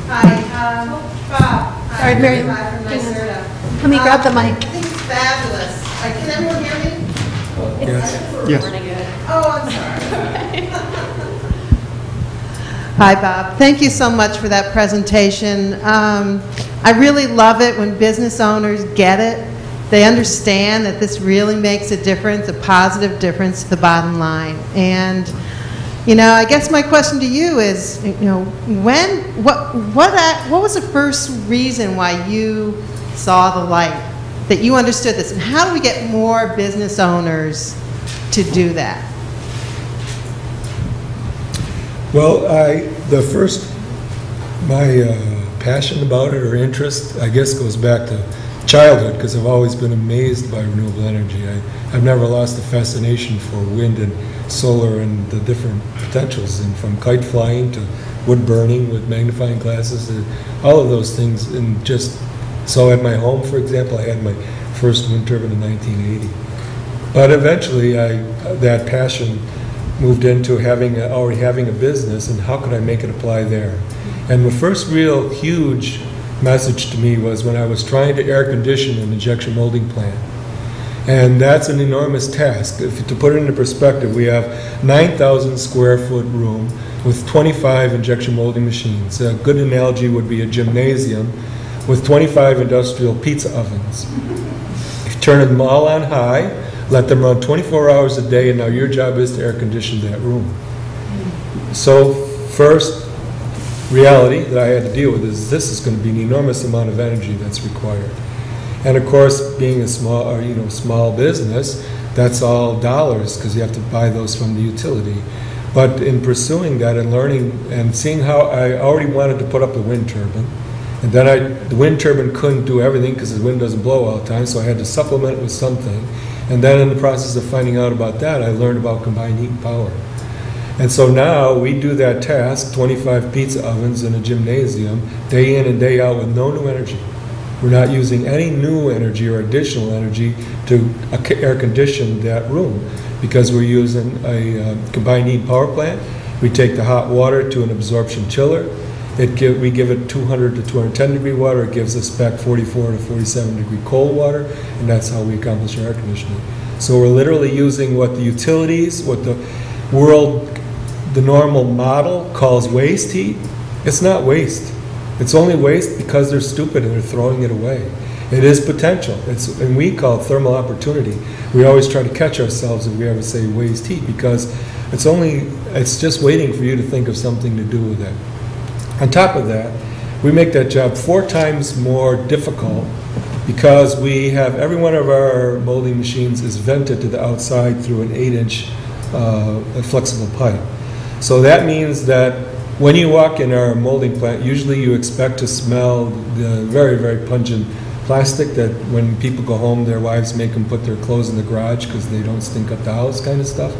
Hi, um, Bob. Sorry, Hi, Mary. Bob from NYSERDA. Let me grab the Um, mic. I think it's fabulous. Uh, Can everyone hear me? Yes. Oh, I'm sorry. Hi, Bob. Thank you so much for that presentation. Um, I really love it when business owners get it. They understand that this really makes a difference, a positive difference to the bottom line. And, you know, I guess my question to you is, you know, when, what, what, act- what was the first reason why you saw the light? That you understood this? And how do we get more business owners to do that? Well, I, the first, my uh, passion about it or interest, I guess, goes back to childhood, because I've always been amazed by renewable energy. I, I've never lost the fascination for wind and solar and the different potentials, and from kite flying to wood burning with magnifying glasses, all of those things, and just, so at my home, for example, I had my first wind turbine in 1980. But eventually, I, that passion moved into having, a- already having a business, and how could I make it apply there? And the first real huge message to me was when I was trying to air condition an injection molding plant. And that's an enormous task. If, to put it into perspective, we have 9,000 square foot room with 25 injection molding machines. A good analogy would be a gymnasium with 25 industrial pizza ovens. If you turn them all on high, let them run 24 hours a day, and now your job is to air condition that room. So first reality that I had to deal with is this is going to be an enormous amount of energy that's required. And of course, being a small, or, you know, small business, that's all dollars because you have to buy those from the utility. But in pursuing that and learning and seeing how I already wanted to put up a wind turbine, and then I, the wind turbine couldn't do everything because the wind doesn't blow all the time, so I had to supplement it with something. And then in the process of finding out about that, I learned about combined heat and power. And so now we do that task, 25 pizza ovens in a gymnasium, day in and day out with no new energy. We're not using any new energy or additional energy to air condition that room because we're using a uh, combined heat power plant. We take the hot water to an absorption chiller. It give, we give it 200 to 210 degree water. It gives us back 44 to 47 degree cold water, and that's how we accomplish our air conditioning. So we're literally using what the utilities, what the world the normal model calls waste heat, it's not waste. It's only waste because they're stupid and they're throwing it away. It is potential. It's, and we call it thermal opportunity. We always try to catch ourselves if we ever say waste heat because it's only, it's just waiting for you to think of something to do with it. On top of that, we make that job four times more difficult because we have, every one of our molding machines is vented to the outside through an eight-inch uh, flexible pipe. So that means that when you walk in our molding plant, usually you expect to smell the very, very pungent plastic that when people go home, their wives make them put their clothes in the garage because they don't stink up the house kind of stuff.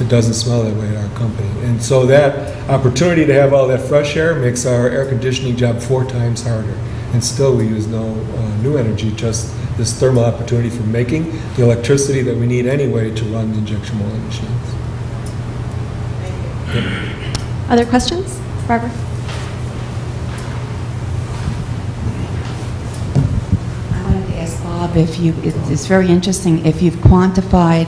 It doesn't smell that way at our company. And so that opportunity to have all that fresh air makes our air conditioning job four times harder. And still, we use no uh, new energy, just this thermal opportunity for making the electricity that we need anyway to run the injection molding machines. Other questions? Barbara? I wanted to ask Bob if you, it's very interesting, if you've quantified,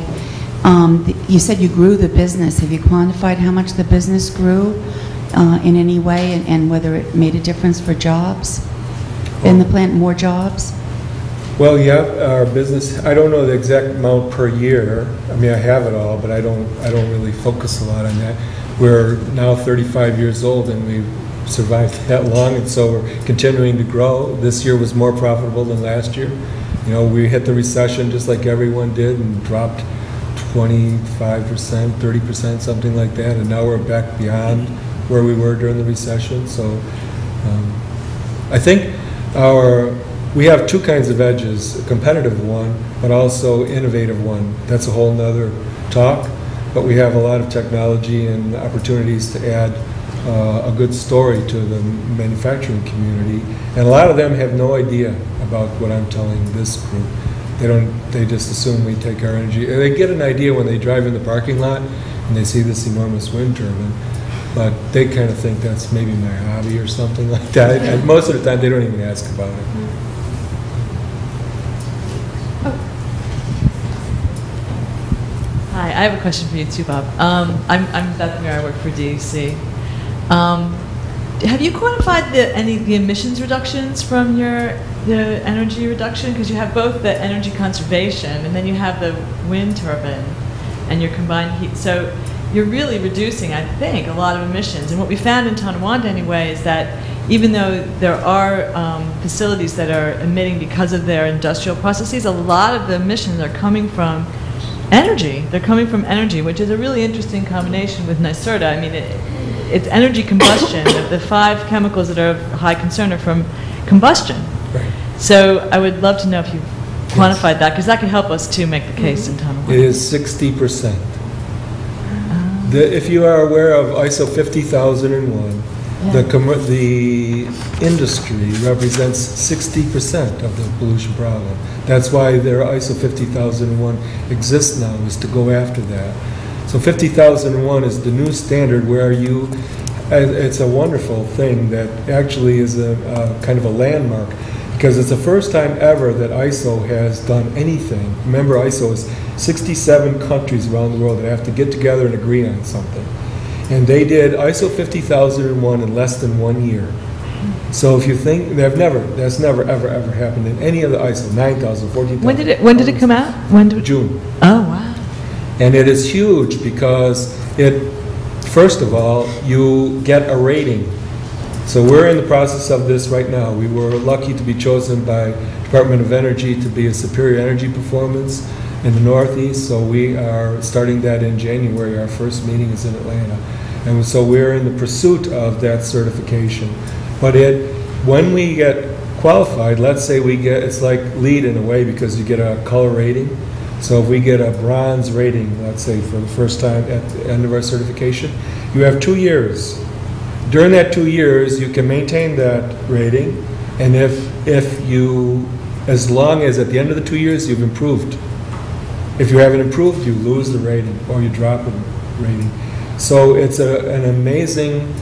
um, you said you grew the business. Have you quantified how much the business grew uh, in any way and- and whether it made a difference for jobs in the plant, more jobs? Well, yeah, our business, I don't know the exact amount per year. I mean, I have it all, but I don't, I don't really focus a lot on that. We're now 35 years old and we've survived that long, and so we're continuing to grow. This year was more profitable than last year. You know, we hit the recession just like everyone did and dropped 25%, 30%, something like that, and now we're back beyond where we were during the recession, so um, I think our, we have two kinds of edges, a competitive one, but also innovative one. That's a whole nother talk, but we have a lot of technology and opportunities to add uh, a good story to the manufacturing community. And a lot of them have no idea about what I'm telling this group. They don't, they just assume we take our energy. They get an idea when they drive in the parking lot and they see this enormous wind turbine, but they kind of think that's maybe my hobby or something like that. And most of the time, they don't even ask about it. Hi, I have a question for you too, Bob. Um, I'm, I'm Beth Muir, I work for DEC. Um, have you quantified the, any of the emissions reductions from your the energy reduction? Because you have both the energy conservation and then you have the wind turbine and your combined heat. So you're really reducing, I think, a lot of emissions. And what we found in Tonawanda anyway is that even though there are um, facilities that are emitting because of their industrial processes, a lot of the emissions are coming from energy. They're coming from energy, which is a really interesting combination with NYSERDA. I mean, it, it's energy combustion. the, the five chemicals that are of high concern are from combustion. Right. So I would love to know if you quantified that, because that could help us to make the case in It Tonawanda. is sixty percent. The, if you are aware of ISO fifty thousand and one, the, commer- the industry represents sixty percent of the pollution problem. That's why their ISO fifty thousand and one exists now, is to go after that. So fifty thousand and one is the new standard where you, and it's a wonderful thing that actually is a, uh kind of a landmark, because it's the first time ever that ISO has done anything. Remember, ISO is 67 countries around the world that have to get together and agree on something. And they did ISO 50001 in less than one year. So if you think, they've never, that's never, ever, ever happened in any of the ISO, 9,000, 14,000. When did it, when did it come out? When did? June. Oh, wow. And it is huge because it, first of all, you get a rating. So we're in the process of this right now. We were lucky to be chosen by Department of Energy to be a superior energy performance in the Northeast, so we are starting that in January. Our first meeting is in Atlanta. And so we're in the pursuit of that certification. But it, when we get qualified, let's say we get, it's like LEED in a way because you get a color rating. So if we get a bronze rating, let's say for the first time at the end of our certification, you have two years. During that two years, you can maintain that rating, and if, if you, as long as at the end of the two years, you've improved. If you haven't improved, you lose the rating, or you drop the rating. So it's a, an amazing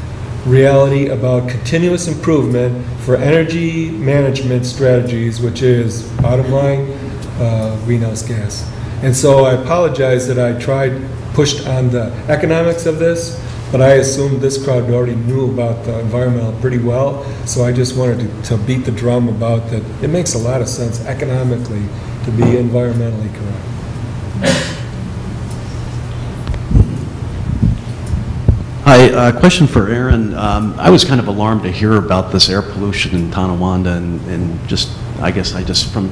reality about continuous improvement for energy management strategies, which is, bottom line, uh, greenhouse gas. And so I apologize that I tried, pushed on the economics of this, but I assumed this crowd already knew about the environmental pretty well, so I just wanted to, to beat the drum about that. It makes a lot of sense economically to be environmentally correct. Hi, uh, question for Erin. Um, I was kind of alarmed to hear about this air pollution in Tonawanda and, and just, I guess I just, from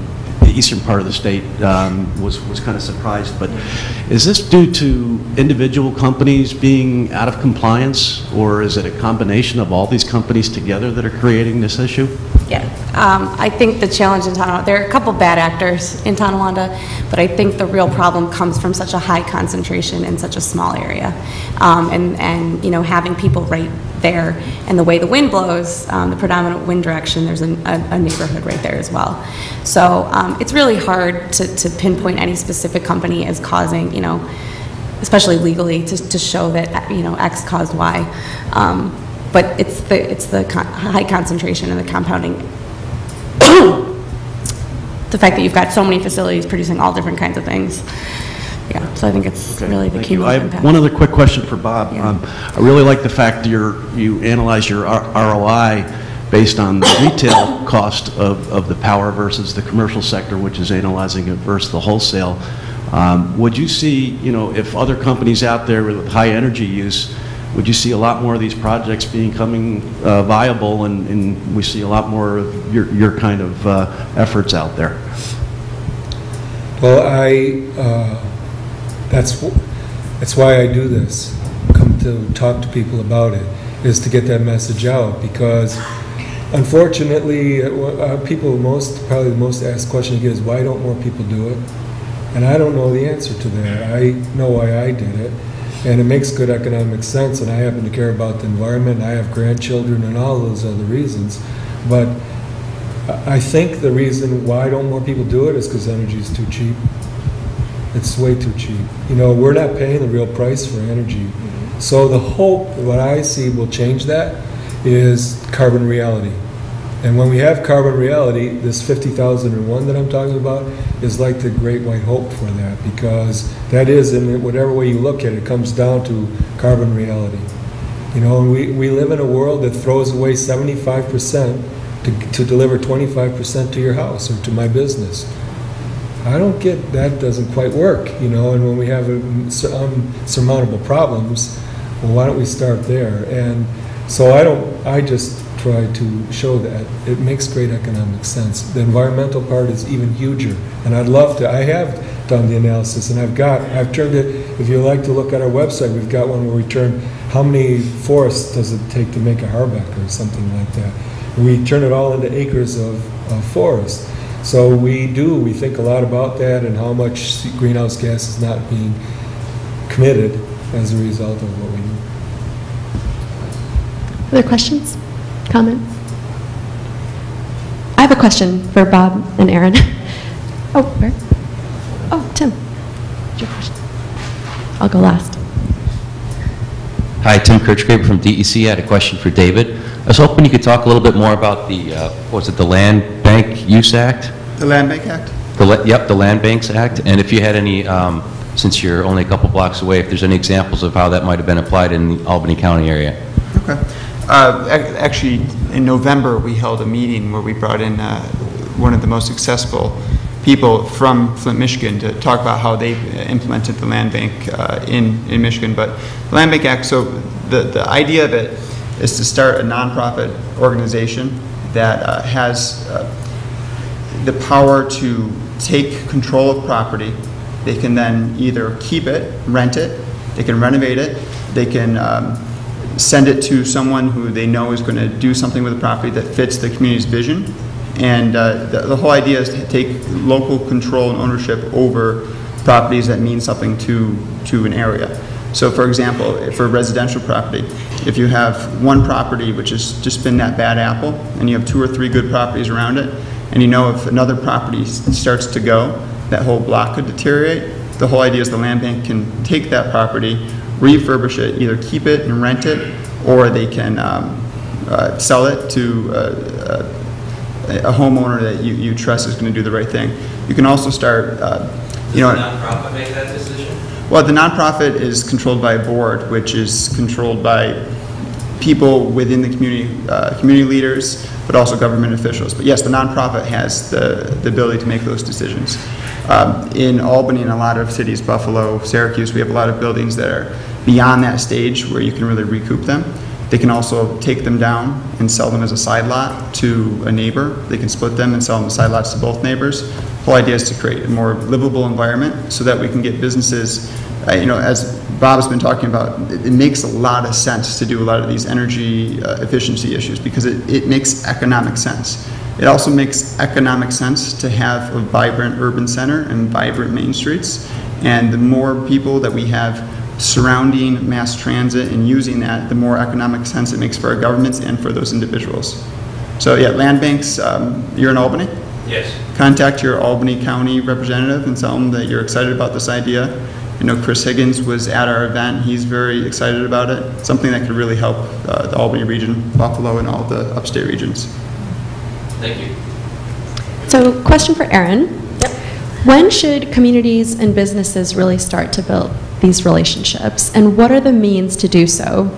the eastern part of the state, um, was, was kind of surprised. But is this due to individual companies being out of compliance? Or is it a combination of all these companies together that are creating this issue? Yeah, um, I think the challenge in Tonawanda, there are a couple bad actors in Tonawanda, but I think the real problem comes from such a high concentration in such a small area. Um, and, and, you know, having people right there, and the way the wind blows, um, the predominant wind direction, there's a, a a neighborhood right there as well. So, um, it's really hard to, to pinpoint any specific company as causing, you know, especially legally, to, to show that, you know, X caused Y. Um, But it's the, it's the con- high concentration and the compounding. The fact that you've got so many facilities producing all different kinds of things. Yeah, so I think it's really the Thank you. I cumulative have impact. one other quick question for Bob. Yeah. Um, I really like the fact that you're, you analyze your R- ROI based on the retail cost of, of the power versus the commercial sector, which is analyzing it versus the wholesale. Um, Would you see, you know, if other companies out there with high energy use, would you see a lot more of these projects becoming uh, viable and, and we see a lot more of your, your kind of uh, efforts out there? Well, I, uh, that's, that's why I do this, come to talk to people about it, is to get that message out, because unfortunately, uh, uh, people most, probably the most asked question is, why don't more people do it? And I don't know the answer to that. I know why I did it, and it makes good economic sense, and I happen to care about the environment, I have grandchildren and all those other reasons, but I think the reason why don't more people do it is because energy is too cheap. It's way too cheap. You know, we're not paying the real price for energy. So the hope, what I see will change that, is carbon reality. And when we have carbon reality, this 50,001 that I'm talking about is like the great white hope for that, because that is, in whatever way you look at it, it comes down to carbon reality. You know, and we, we live in a world that throws away 75% to, to deliver 25% to your house or to my business. I don't get, that doesn't quite work, you know, and when we have um, unsurmountable um, problems, well, why don't we start there? And so I don't, I just try to show that it makes great economic sense. The environmental part is even huger, and I'd love to, I have done the analysis, and I've got, I've turned it, if you like to look at our website, we've got one where we turn, how many forests does it take to make a Harbec or something like that? We turn it all into acres of, of forest. So we do, we think a lot about that and how much greenhouse gas is not being committed as a result of what we do. Other questions, comments? I have a question for Bob and Erin. Oh, where? Oh, Tim. Your question? I'll go last. Hi, Tim Kirchgraber from DEC. I had a question for David. I was hoping you could talk a little bit more about the, uh, what was it, the Land Bank Use Act? The Land Bank Act? The, la- yep, the Land Banks Act, and if you had any, um, since you're only a couple blocks away, if there's any examples of how that might have been applied in the Albany County area? Okay. Uh, ac- Actually, in November, we held a meeting where we brought in uh, one of the most successful people from Flint, Michigan, to talk about how they implemented the land bank uh, in, in Michigan. But the Land Bank Act, so the, the idea of it is to start a nonprofit organization that uh, has uh, the power to take control of property. They can then either keep it, rent it, they can renovate it, they can um, send it to someone who they know is going to do something with the property that fits the community's vision. And uh, the, the whole idea is to take local control and ownership over properties that mean something to, to an area. So for example, for residential property, if you have one property which has just been that bad apple, and you have two or three good properties around it, and you know if another property starts to go, that whole block could deteriorate. The whole idea is the land bank can take that property, refurbish it, either keep it and rent it, or they can um, uh, sell it to uh, uh, a homeowner that you you trust is going to do the right thing. You can also start, uh, you know... nonprofit make that decision? Well, the nonprofit is controlled by a board, which is controlled by people within the community, uh, community leaders, but also government officials. But yes, the nonprofit has the, the ability to make those decisions. Um, in Albany and a lot of cities, Buffalo, Syracuse, we have a lot of buildings that are beyond that stage where you can really recoup them. They can also take them down and sell them as a side lot to a neighbor. They can split them and sell them as side lots to both neighbors. Whole idea is to create a more livable environment so that we can get businesses, uh, you know, as Bob's been talking about, it, it makes a lot of sense to do a lot of these energy uh, efficiency issues because it, it makes economic sense. It also makes economic sense to have a vibrant urban center and vibrant main streets. And the more people that we have surrounding mass transit and using that, the more economic sense it makes for our governments and for those individuals. So yeah, land banks, um, you're in Albany? Yes. Contact your Albany County representative and tell them that you're excited about this idea. I know Chris Higgins was at our event, he's very excited about it. Something that could really help uh, the Albany region, Buffalo, and all the upstate regions. Thank you. So, question for Erin. When should communities and businesses really start to build these relationships, and what are the means to do so?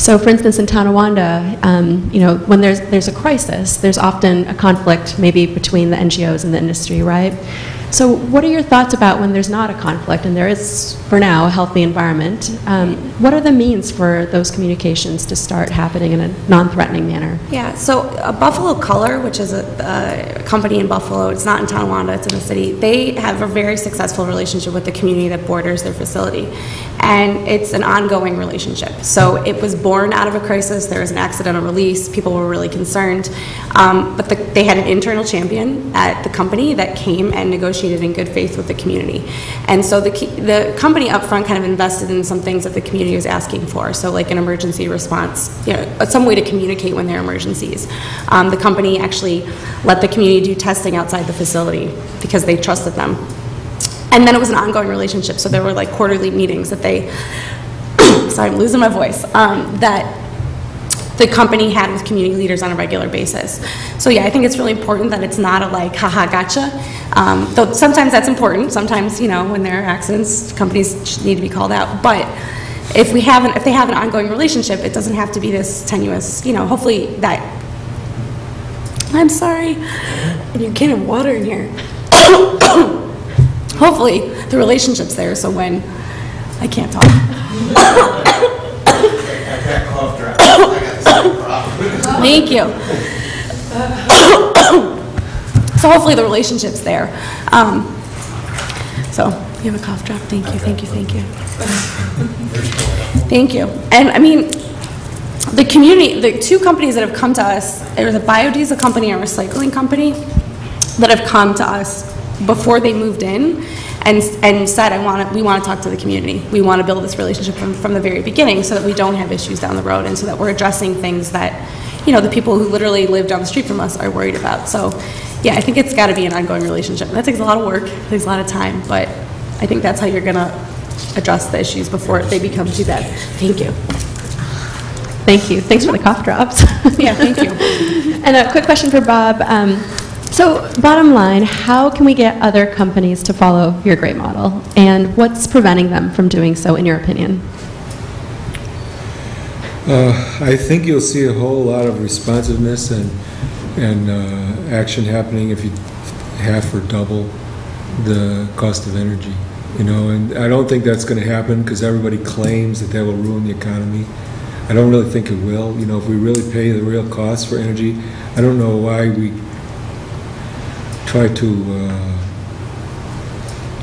So, for instance, in Tonawanda, um, you know, when there's there's a crisis, there's often a conflict, maybe between the NGOs and the industry, right? So, what are your thoughts about when there's not a conflict and there is, for now, a healthy environment? Um, what are the means for those communications to start happening in a non-threatening manner? Yeah, so uh, Buffalo Color, which is a, a company in Buffalo, it's not in Tonawanda, it's in the city, they have a very successful relationship with the community that borders their facility. And it's an ongoing relationship. So it was born out of a crisis, there was an accidental release, people were really concerned. Um, but the, they had an internal champion at the company that came and negotiated in good faith with the community. And so the, the company up front kind of invested in some things that the community was asking for. So like an emergency response, you know, some way to communicate when there are emergencies. Um, the company actually let the community do testing outside the facility because they trusted them. And then it was an ongoing relationship, so there were like quarterly meetings that they, sorry, I'm losing my voice, um, that the company had with community leaders on a regular basis. So yeah, I think it's really important that it's not a like, haha, gotcha. Um, though sometimes that's important. Sometimes, you know, when there are accidents, companies need to be called out. But if we have, an, if they have an ongoing relationship, it doesn't have to be this tenuous, you know, hopefully that, I'm sorry, I need a can of water in here. Hopefully, the relationship's there, so when, I can't talk. Thank you. So hopefully the relationship's there. Um, So, you have a cough drop? Thank you, thank you, thank you. Thank you. And I mean, the community, the two companies that have come to us, there's a biodiesel company and a recycling company that have come to us before they moved in and, and said, I want to, we want to talk to the community. We want to build this relationship from, from the very beginning so that we don't have issues down the road and so that we're addressing things that, you know, the people who literally live down the street from us are worried about. So, yeah, I think it's got to be an ongoing relationship. That takes a lot of work, takes a lot of time, but I think that's how you're going to address the issues before they become too bad. Thank you. Thank you. Thanks for the cough drops. Yeah, thank you. And a quick question for Bob. Um, So bottom line, how can we get other companies to follow your great model? And what's preventing them from doing so, in your opinion? Uh, I think you'll see a whole lot of responsiveness and, and uh, action happening if you half or double the cost of energy, you know, and I don't think that's going to happen because everybody claims that that will ruin the economy. I don't really think it will, you know, if we really pay the real cost for energy, I don't know why we try to uh,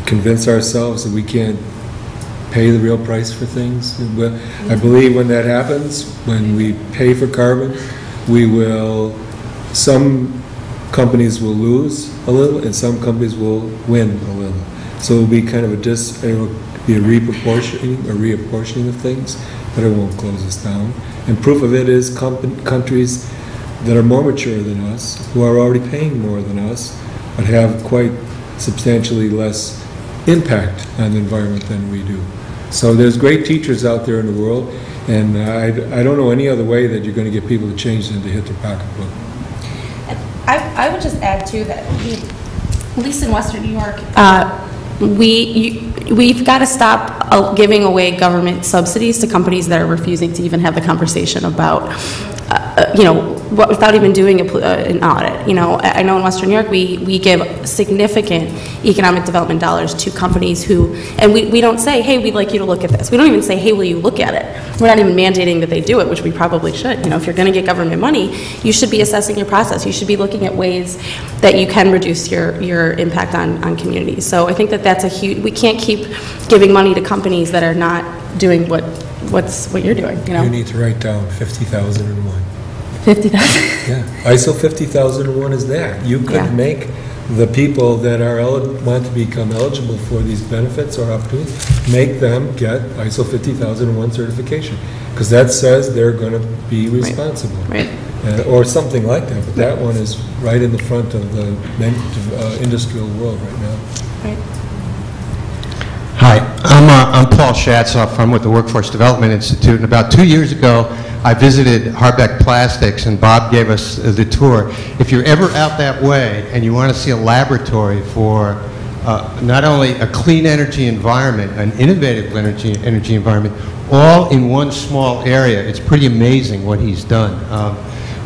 convince ourselves that we can't pay the real price for things. I believe when that happens, when we pay for carbon, we will, some companies will lose a little and some companies will win a little. So it'll be kind of a dis, it'll be a reproportioning, a reapportioning of things, but it won't close us down. And proof of it is countries that are more mature than us, who are already paying more than us, but have quite substantially less impact on the environment than we do. So there's great teachers out there in the world, and I, I don't know any other way that you're going to get people to change than to hit their pocketbook. I, I would just add too that, we- at least in Western New York, uh, we, you- we've got to stop uh, giving away government subsidies to companies that are refusing to even have the conversation about, you know, without even doing a uh, an audit. You know, I I know in Western New York, we, we give significant economic development dollars to companies who, and we, we don't say, hey, we'd like you to look at this. We don't even say, hey, will you look at it? We're not even mandating that they do it, which we probably should. You know, if you're going to get government money, you should be assessing your process. You should be looking at ways that you can reduce your, your impact on, on communities. So I think that that's a huge, we can't keep giving money to companies that are not doing what, what's, what you're doing, you know? You need to write down 50,001. 50,000. Yeah, ISO 50001 is that. You Yeah. could make the people that are, eli- want to become eligible for these benefits or opportunities, make them get ISO 50001 certification, because that says they're going to be responsible. Right. Uh, Or something like that, but that one is right in the front of the men- uh, industrial world right now. Right. Uh, Paul Schatzoff. I'm with the Workforce Development Institute. And about two years ago, I visited Harbec Plastics, and Bob gave us uh, the tour. If you're ever out that way and you want to see a laboratory for uh, not only a clean energy environment, an innovative energy, energy environment, all in one small area, it's pretty amazing what he's done. Um,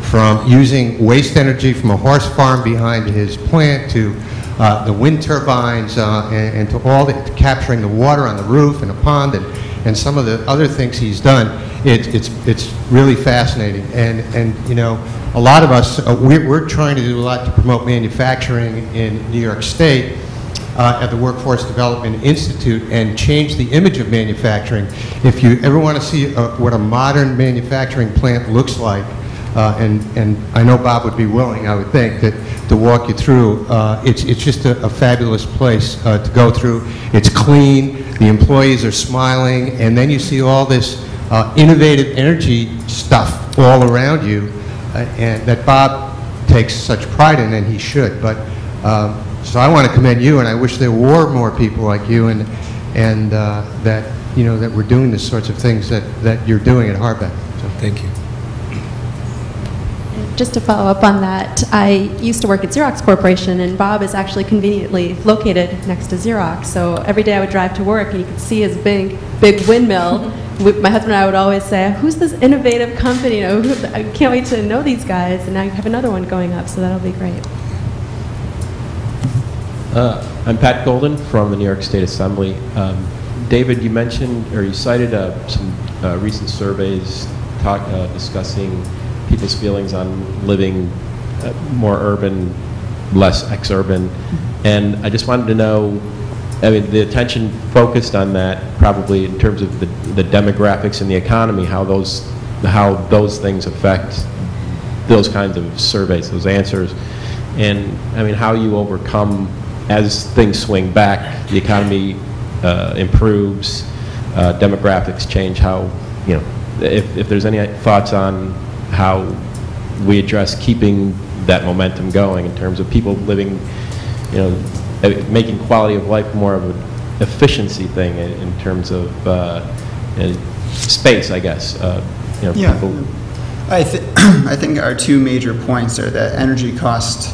from using waste energy from a horse farm behind his plant to uh, the wind turbines uh, and and to all the, to capturing the water on the roof and a pond and, and some of the other things he's done, it, it's, it's really fascinating. And, and, you know, a lot of us, uh, we're, we're trying to do a lot to promote manufacturing in New York State uh, at the Workforce Development Institute and change the image of manufacturing. If you ever want to see uh, what a modern manufacturing plant looks like, uh, and, and I know Bob would be willing, I would think, that, to walk you through. Uh, It's, it's just a a fabulous place uh, to go through. It's clean, the employees are smiling, and then you see all this uh, innovative energy stuff all around you, uh, and that Bob takes such pride in, and he should. But, um, so I want to commend you, and I wish there were more people like you, and, and uh, that, you know, that we're doing the sorts of things that, that you're doing at Harbec. So Thank you. Just to follow up on that, I used to work at Xerox Corporation, and Bob is actually conveniently located next to Xerox. So every day I would drive to work, and you could see his big, big windmill. My husband and I would always say, "Who's this innovative company? You know, who- I can't wait to know these guys." And now you have another one going up, so that'll be great. Uh, I'm Pat Golden from the New York State Assembly. Um, David, you mentioned, or you cited uh, some uh, recent surveys talk, uh, discussing people's feelings on living uh, more urban, less ex-urban. And I just wanted to know, I mean, the attention focused on that probably in terms of the the demographics and the economy, how those, how those things affect those kinds of surveys, those answers. And, I mean, how you overcome, as things swing back, the economy uh, improves, uh, demographics change, how, you know, if, if there's any thoughts on how we address keeping that momentum going in terms of people living, you know, uh, making quality of life more of an efficiency thing in, in terms of uh, uh, space, I guess. Uh, you know, Yeah. people I, thi- I think our two major points are that energy costs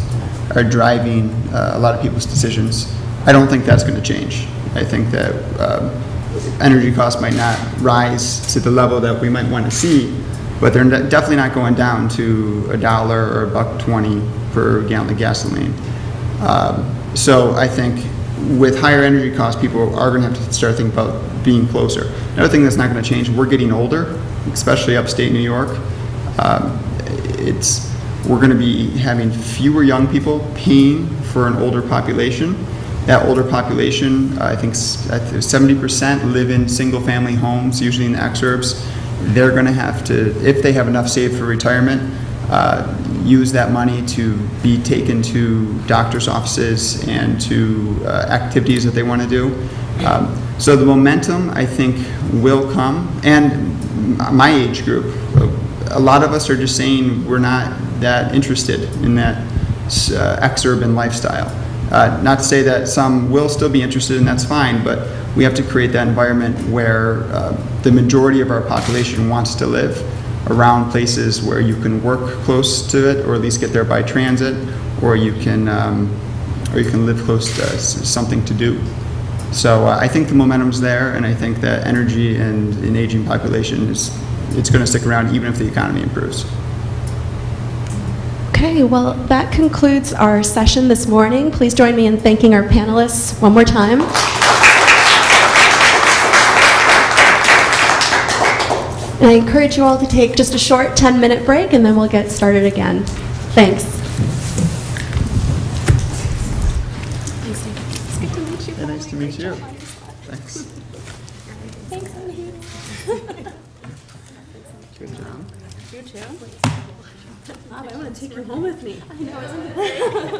are driving uh, a lot of people's decisions. I don't think that's going to change. I think that um, energy costs might not rise to the level that we might want to see, but they're definitely not going down to a dollar or a buck 20 per gallon of gasoline. Um, So I think with higher energy costs, people are going to have to start thinking about being closer. Another thing that's not going to change, we're getting older, especially upstate New York. Um, It's, we're going to be having fewer young people paying for an older population. That older population, I think s- I think 70% live in single-family homes, usually in the exurbs. They're going to have to, if they have enough saved for retirement, uh, use that money to be taken to doctor's offices and to uh, activities that they want to do. Um, So the momentum, I think, will come, and my age group, a lot of us are just saying we're not that interested in that uh, exurban lifestyle. Uh, Not to say that some will still be interested, and that's fine, but we have to create that environment where uh, the majority of our population wants to live around places where you can work close to it, or at least get there by transit, or you can, um, or you can live close to something to do. So uh, I think the momentum's there, and I think that energy and an aging population is, it's going to stick around even if the economy improves. Okay, well, that concludes our session this morning. Please join me in thanking our panelists one more time. And I encourage you all to take just a short 10-minute break, and then we'll get started again. Thanks. Nice to meet you. Thanks. Thanks, Good job. You too. Bob, I want to take you home with me. I know, isn't it?